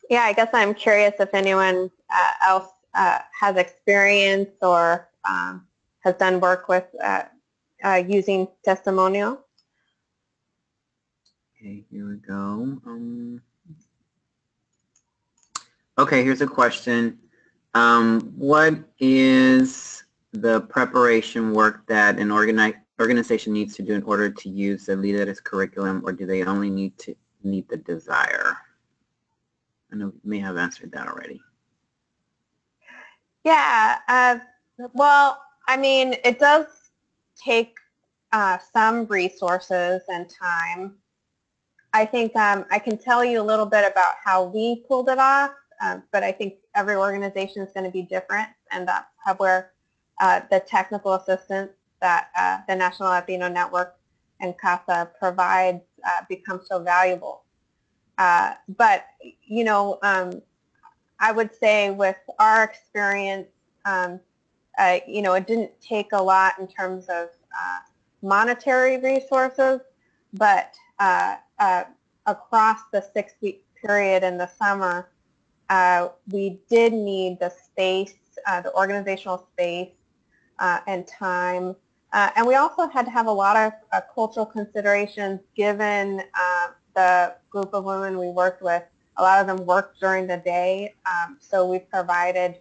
Yeah, I guess I'm curious if anyone uh, else uh, has experience or um, has done work with uh, uh using testimonial. Okay, here we go. Um, okay, here's a question. Um, what is the preparation work that an organi organization needs to do in order to use the Líderes curriculum, or do they only need to need the desire? I know you may have answered that already. Yeah, uh, well, I mean, it does take uh, some resources and time. I think um, I can tell you a little bit about how we pulled it off, uh, but I think every organization is going to be different, and that's how where uh, the technical assistance that uh, the National Latino Network and CASA provides uh, becomes so valuable. Uh, but, you know, um, I would say with our experience, um, uh, you know, it didn't take a lot in terms of uh, monetary resources, but uh, uh, across the six-week period in the summer, we did need the space, the organizational space and time. And we also had to have a lot of cultural considerations given the group of women we worked with, a lot of them worked during the day, um, so we provided,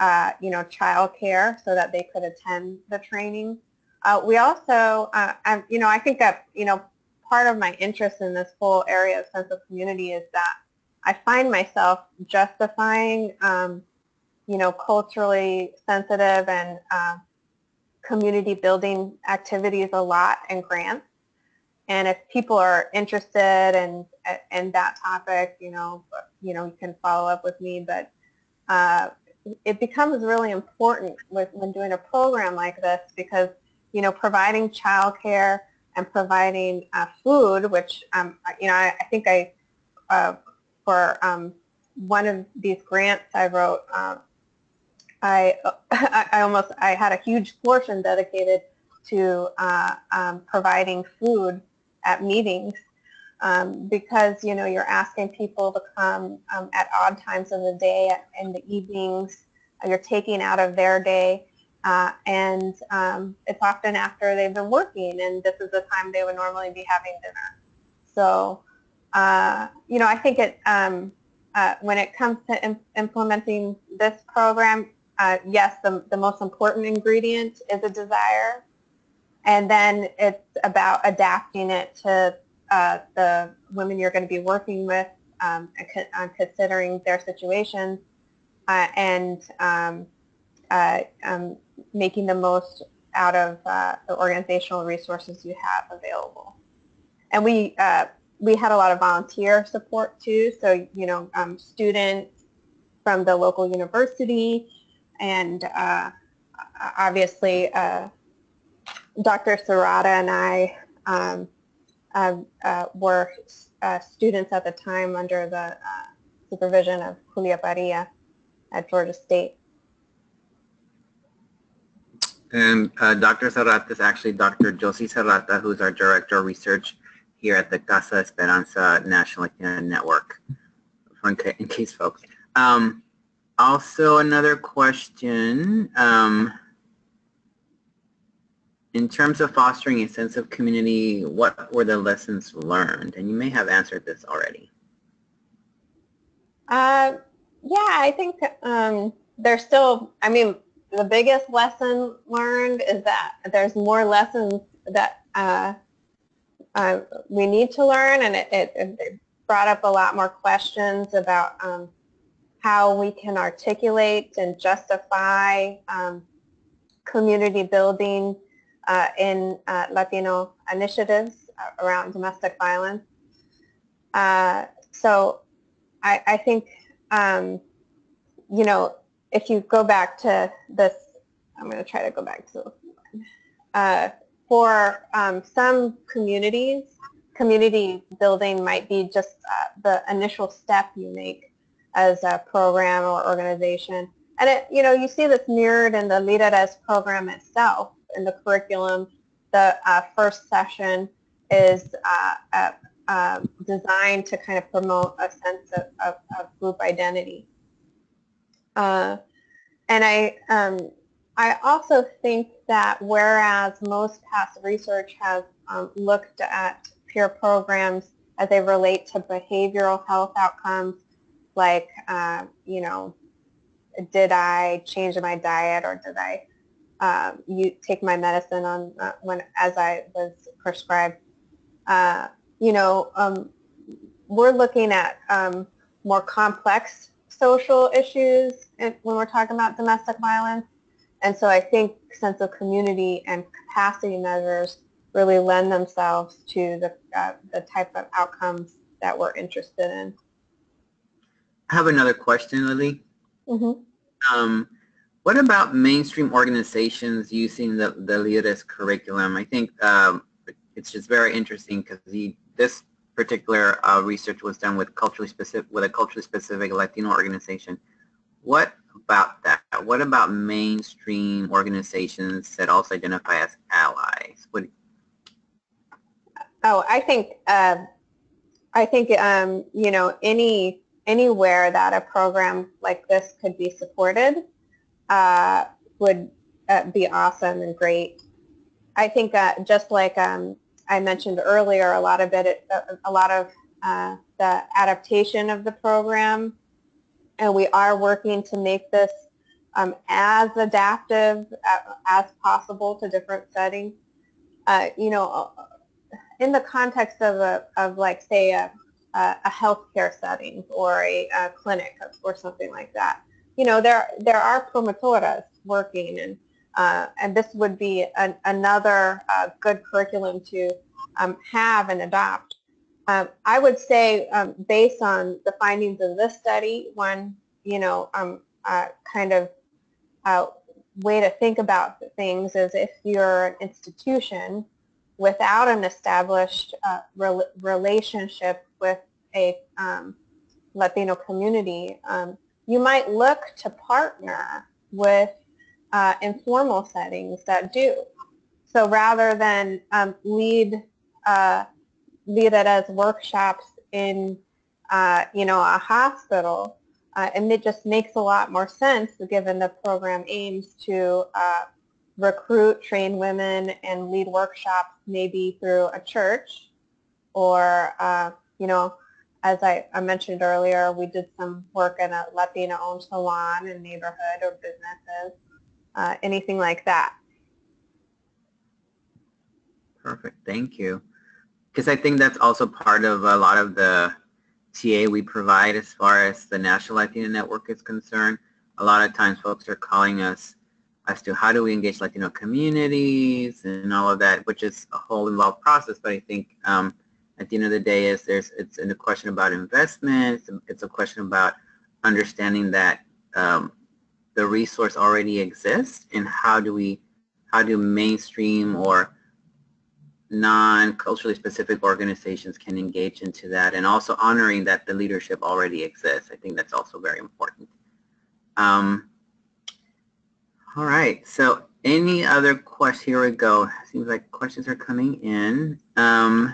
uh, you know, childcare so that they could attend the training. Uh, we also, uh, you know, I think that, you know, part of my interest in this whole area of sense of community is that I find myself justifying, um, you know, culturally sensitive and uh, community building activities a lot and grants and if people are interested in, in that topic, you know, you know, you can follow up with me. But uh, it becomes really important with, when doing a program like this because, you know, providing childcare and providing uh, food, which, um, you know, I, I think I, uh, for um, one of these grants I wrote, um, I, I almost, I had a huge portion dedicated to uh, um, providing food at meetings um, because you know you're asking people to come um, at odd times of the day in the evenings. You're taking out of their day, uh, and um, it's often after they've been working, and this is the time they would normally be having dinner. So, uh, you know, I think it um, uh, when it comes to Im implementing this program, uh, yes, the, the most important ingredient is a desire and then it's about adapting it to uh, the women you're going to be working with um, and considering their situations uh, and um, uh, um, making the most out of uh, the organizational resources you have available. And we uh, we had a lot of volunteer support too. So you know, um, students from the local university, and uh, obviously Dr. Serrata and I um, uh, uh, were uh, students at the time under the uh, supervision of Julia Perilla at Georgia State. And uh, Dr. Serrata is actually Dr. Josie Serrata, who's our Director of Research here at the Casa Esperanza National Network, in case folks. Um, Also, another question. Um, in terms of fostering a sense of community, what were the lessons learned? And you may have answered this already. Uh, yeah, I think um, there's still, I mean, the biggest lesson learned is that there's more lessons that uh, uh, we need to learn, and it, it, it, brought up a lot more questions about um, how we can articulate and justify um, community building uh, in uh, Latino initiatives around domestic violence. Uh, so I, I think, um, you know, if you go back to this, I'm going to try to go back to uh, for um, some communities, community building might be just uh, the initial step you make as a program or organization. And it, you know, you see this mirrored in the Líderes program itself in the curriculum. The uh, first session is uh, uh, designed to kind of promote a sense of, of, of group identity. Uh, and I, um, I also think that whereas most past research has um, looked at peer programs as they relate to behavioral health outcomes, like, uh, you know, did I change my diet or did I um, you take my medicine on uh, when as I was prescribed. Uh, you know, um, we're looking at um, more complex social issues when we're talking about domestic violence. And so I think sense of community and capacity measures really lend themselves to the, uh, the type of outcomes that we're interested in. I have another question, Lily. Mm-hmm. Um, what about mainstream organizations using the, the Líderes curriculum? I think um, it's just very interesting because this particular uh, research was done with culturally specific with a culturally specific Latino organization. What about that? What about mainstream organizations that also identify as allies? What? Oh, I think uh, I think um, you know any anywhere that a program like this could be supported uh, would uh, be awesome and great. I think uh, just like um, I mentioned earlier, a lot of it, a lot of uh, the adaptation of the program, and we are working to make this um, as adaptive uh, as possible to different settings. Uh, you know, in the context of a, of like say a, a healthcare setting or a, a clinic or something like that you know, there there are promotoras working, and uh, and this would be an, another uh, good curriculum to um, have and adopt. Um, I would say, um, based on the findings of this study, one you know um, uh, kind of uh, way to think about things is if you're an institution without an established uh, re relationship with a um, Latino community, um, you might look to partner with uh, informal settings that do. So rather than um, lead uh, lead it as workshops in uh, you know a hospital, uh, and it just makes a lot more sense given the program aims to uh, recruit, train women, and lead workshops maybe through a church or uh, you know as I, I, mentioned earlier, we did some work in a Latina-owned salon and neighborhood or businesses, uh, anything like that. Perfect. Thank you. Because I think that's also part of a lot of the TA we provide as far as the National Latino Network is concerned. A lot of times folks are calling us as to how do we engage Latino communities and all of that, which is a whole involved process. But I think um, at the end of the day is there's it's a question about investment. It's a, it's a question about understanding that um, the resource already exists and how do we how do mainstream or non-culturally specific organizations can engage into that and also honoring that the leadership already exists. I think that's also very important. Um, all right, so any other questions? Here we go. Seems like questions are coming in. Um,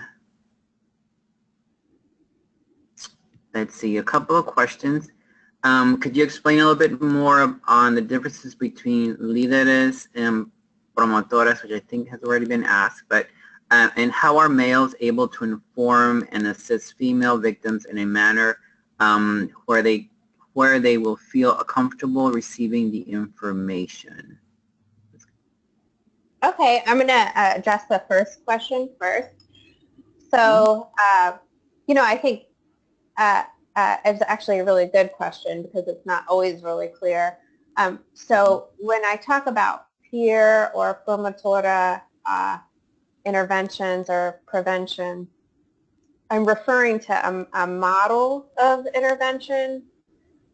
let's see, a couple of questions. Um, could you explain a little bit more on the differences between líderes and promotoras, which I think has already been asked, but uh, and how are males able to inform and assist female victims in a manner um, where they where they will feel comfortable receiving the information? Okay, I'm going to uh, address the first question first. So, uh, you know, I think uh, uh, it's actually a really good question because it's not always really clear. Um, so when I talk about peer or promotora uh, interventions or prevention, I'm referring to a, a model of intervention.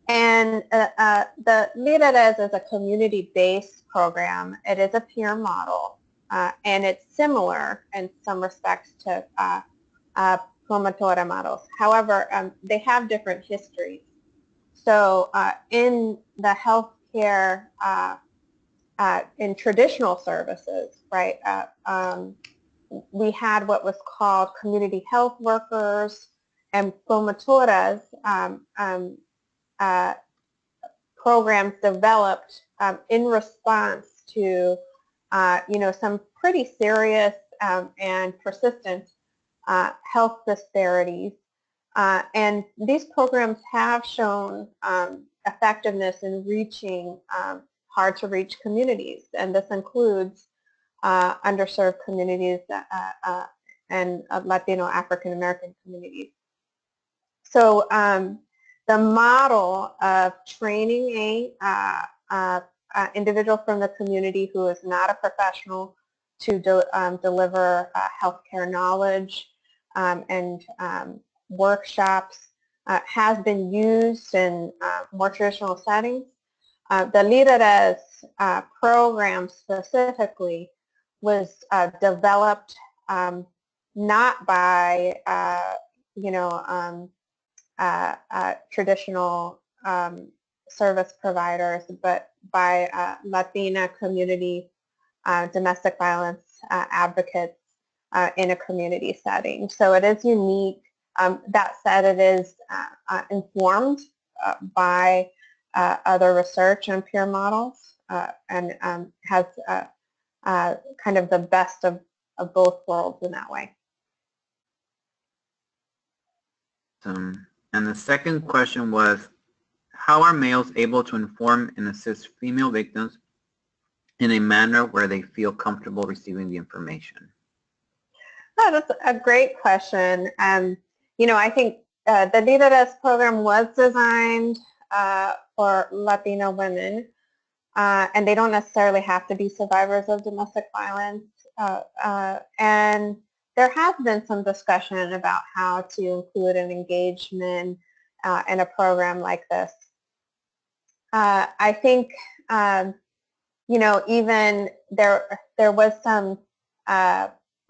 And uh, uh, the Líderes is a community-based program. It is a peer model, uh, and it's similar in some respects to uh, uh, models. However, um, they have different histories. So uh, in the healthcare, in traditional services, right, um, we had what was called community health workers and promotoras um, um, uh, programs developed um, in response to, uh, you know, some pretty serious um, and persistent uh, health disparities. Uh, and these programs have shown um, effectiveness in reaching um, hard to reach communities. And this includes uh, underserved communities uh, uh, and Latino African American communities. So um, the model of training a uh, uh, uh, individual from the community who is not a professional to de um, deliver healthcare knowledge and um, workshops has been used in more traditional settings. the Líderes program specifically was uh, developed um, not by, uh, you know, um, uh, uh traditional um, service providers, but by uh, Latina community uh, domestic violence advocates in a community setting. So it is unique. Um, that said, it is informed by other research and peer models and um, has uh, kind of the best of, of both worlds in that way. Um, and the second question was, how are males able to inform and assist female victims in a manner where they feel comfortable receiving the information? Oh, that's a great question. Um, you know, I think uh, the Líderes program was designed uh, for Latino women uh, and they don't necessarily have to be survivors of domestic violence. Uh, uh, and there has been some discussion about how to include an engagement uh, in a program like this. I think, um, you know, even there there was some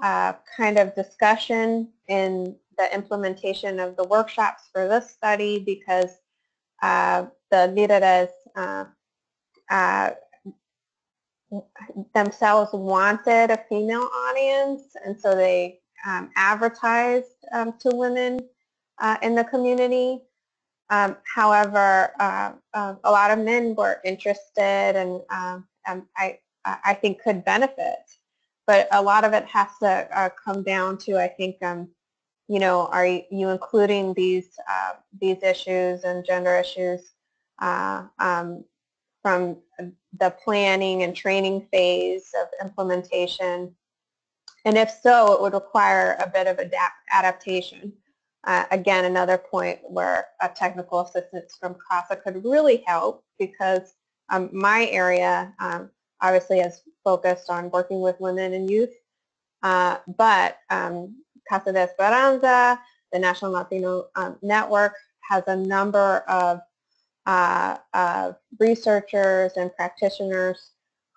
uh, kind of discussion in the implementation of the workshops for this study because the Líderes uh, themselves wanted a female audience, and so they um, advertised um, to women uh, in the community. Um, however, uh, uh, a lot of men were interested and um, I, I think could benefit. But a lot of it has to uh, come down to, I think, um, you know, are you including these uh, these issues and gender issues uh, um, from the planning and training phase of implementation? And if so, it would require a bit of adapt adaptation. Uh, again, another point where a technical assistance from CASA could really help because um, my area um, obviously is focused on working with women and youth, uh, but um, Casa de Esperanza, the National Latino um, Network, has a number of uh, uh, researchers and practitioners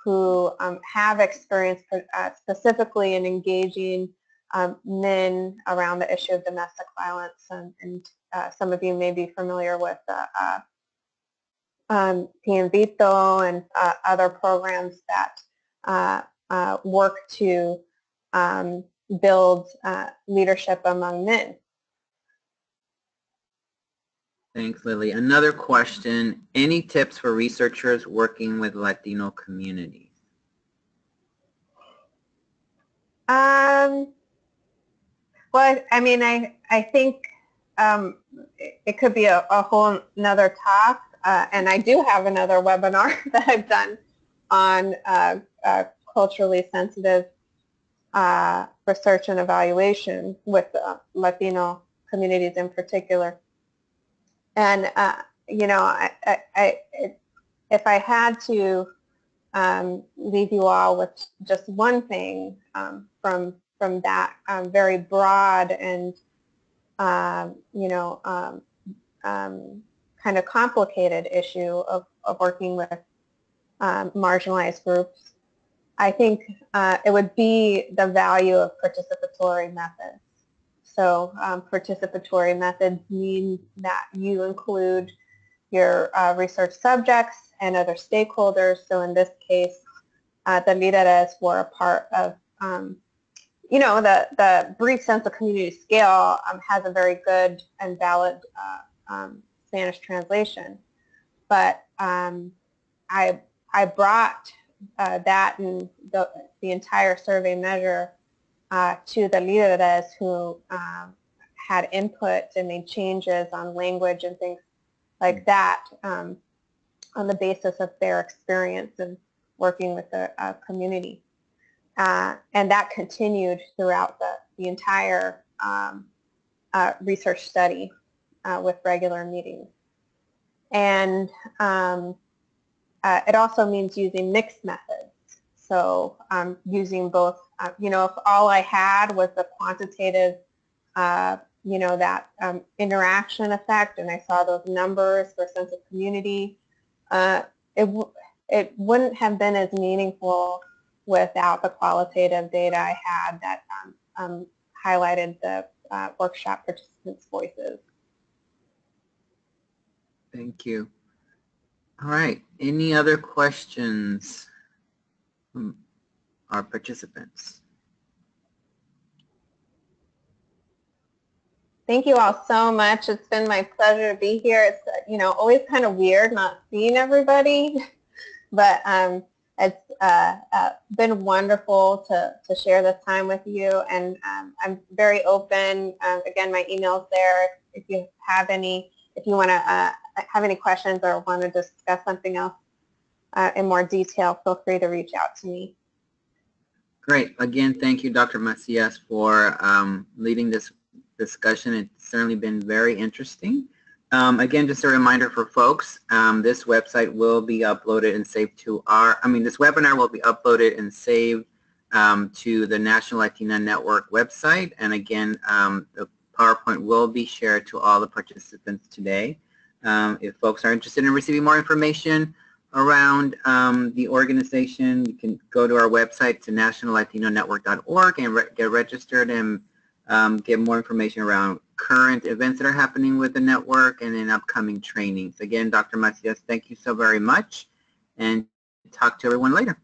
who um, have experience uh, specifically in engaging um, men around the issue of domestic violence. And, and uh, some of you may be familiar with uh, uh, um, and other programs that work to um, build leadership among men. Thanks, Lily. Another question. Any tips for researchers working with Latino communities? Um, well, I, I mean, I, I think um, it, it could be a, a whole another talk, uh, and I do have another webinar that I've done on uh, uh, culturally sensitive uh, research and evaluation with uh, Latino communities in particular. And, uh, you know, I, I, I, if I had to um, leave you all with just one thing um, from from that um, very broad and um, you know um, um, kind of complicated issue of, of working with um, marginalized groups, I think uh, it would be the value of participatory methods. So participatory methods mean that you include your uh, research subjects and other stakeholders. So in this case, uh, the líderes were a part of, um, you know, the, the brief sense of community scale um, has a very good and valid uh, um, Spanish translation. But um, I, I brought uh, that and the, the entire survey measure uh, to the líderes who um, had input and made changes on language and things like that um, on the basis of their experience of working with the uh, community. Uh, and that continued throughout the, the entire um, uh, research study uh, with regular meetings. And um, uh, it also means using mixed methods. So um, using both, uh, you know, if all I had was the quantitative you know, that um, interaction effect, and I saw those numbers for sense of community, uh, it, it wouldn't have been as meaningful without the qualitative data I had that um, um, highlighted the uh, workshop participants' voices. Thank you. All right. Any other questions from our participants? Thank you all so much. It's been my pleasure to be here. It's, you know, always kind of weird not seeing everybody, but um, it's uh, uh, been wonderful to, to share this time with you. And um, I'm very open. Um, again, my email's there. If you have any, if you want to uh, have any questions or want to discuss something else uh, in more detail, feel free to reach out to me. Great. Again, thank you, Dr. Macias, for um, leading this discussion. It's certainly been very interesting. Um, again, just a reminder for folks, um, this website will be uploaded and saved to our, I mean, this webinar will be uploaded and saved um, to the National Latina Network website. And again, um, the PowerPoint will be shared to all the participants today. Um, if folks are interested in receiving more information around um, the organization, you can go to our website to nationallatinonetwork.org and re get registered and um, get more information around current events that are happening with the network and in upcoming trainings. Again, Dr. Macias, thank you so very much and talk to everyone later.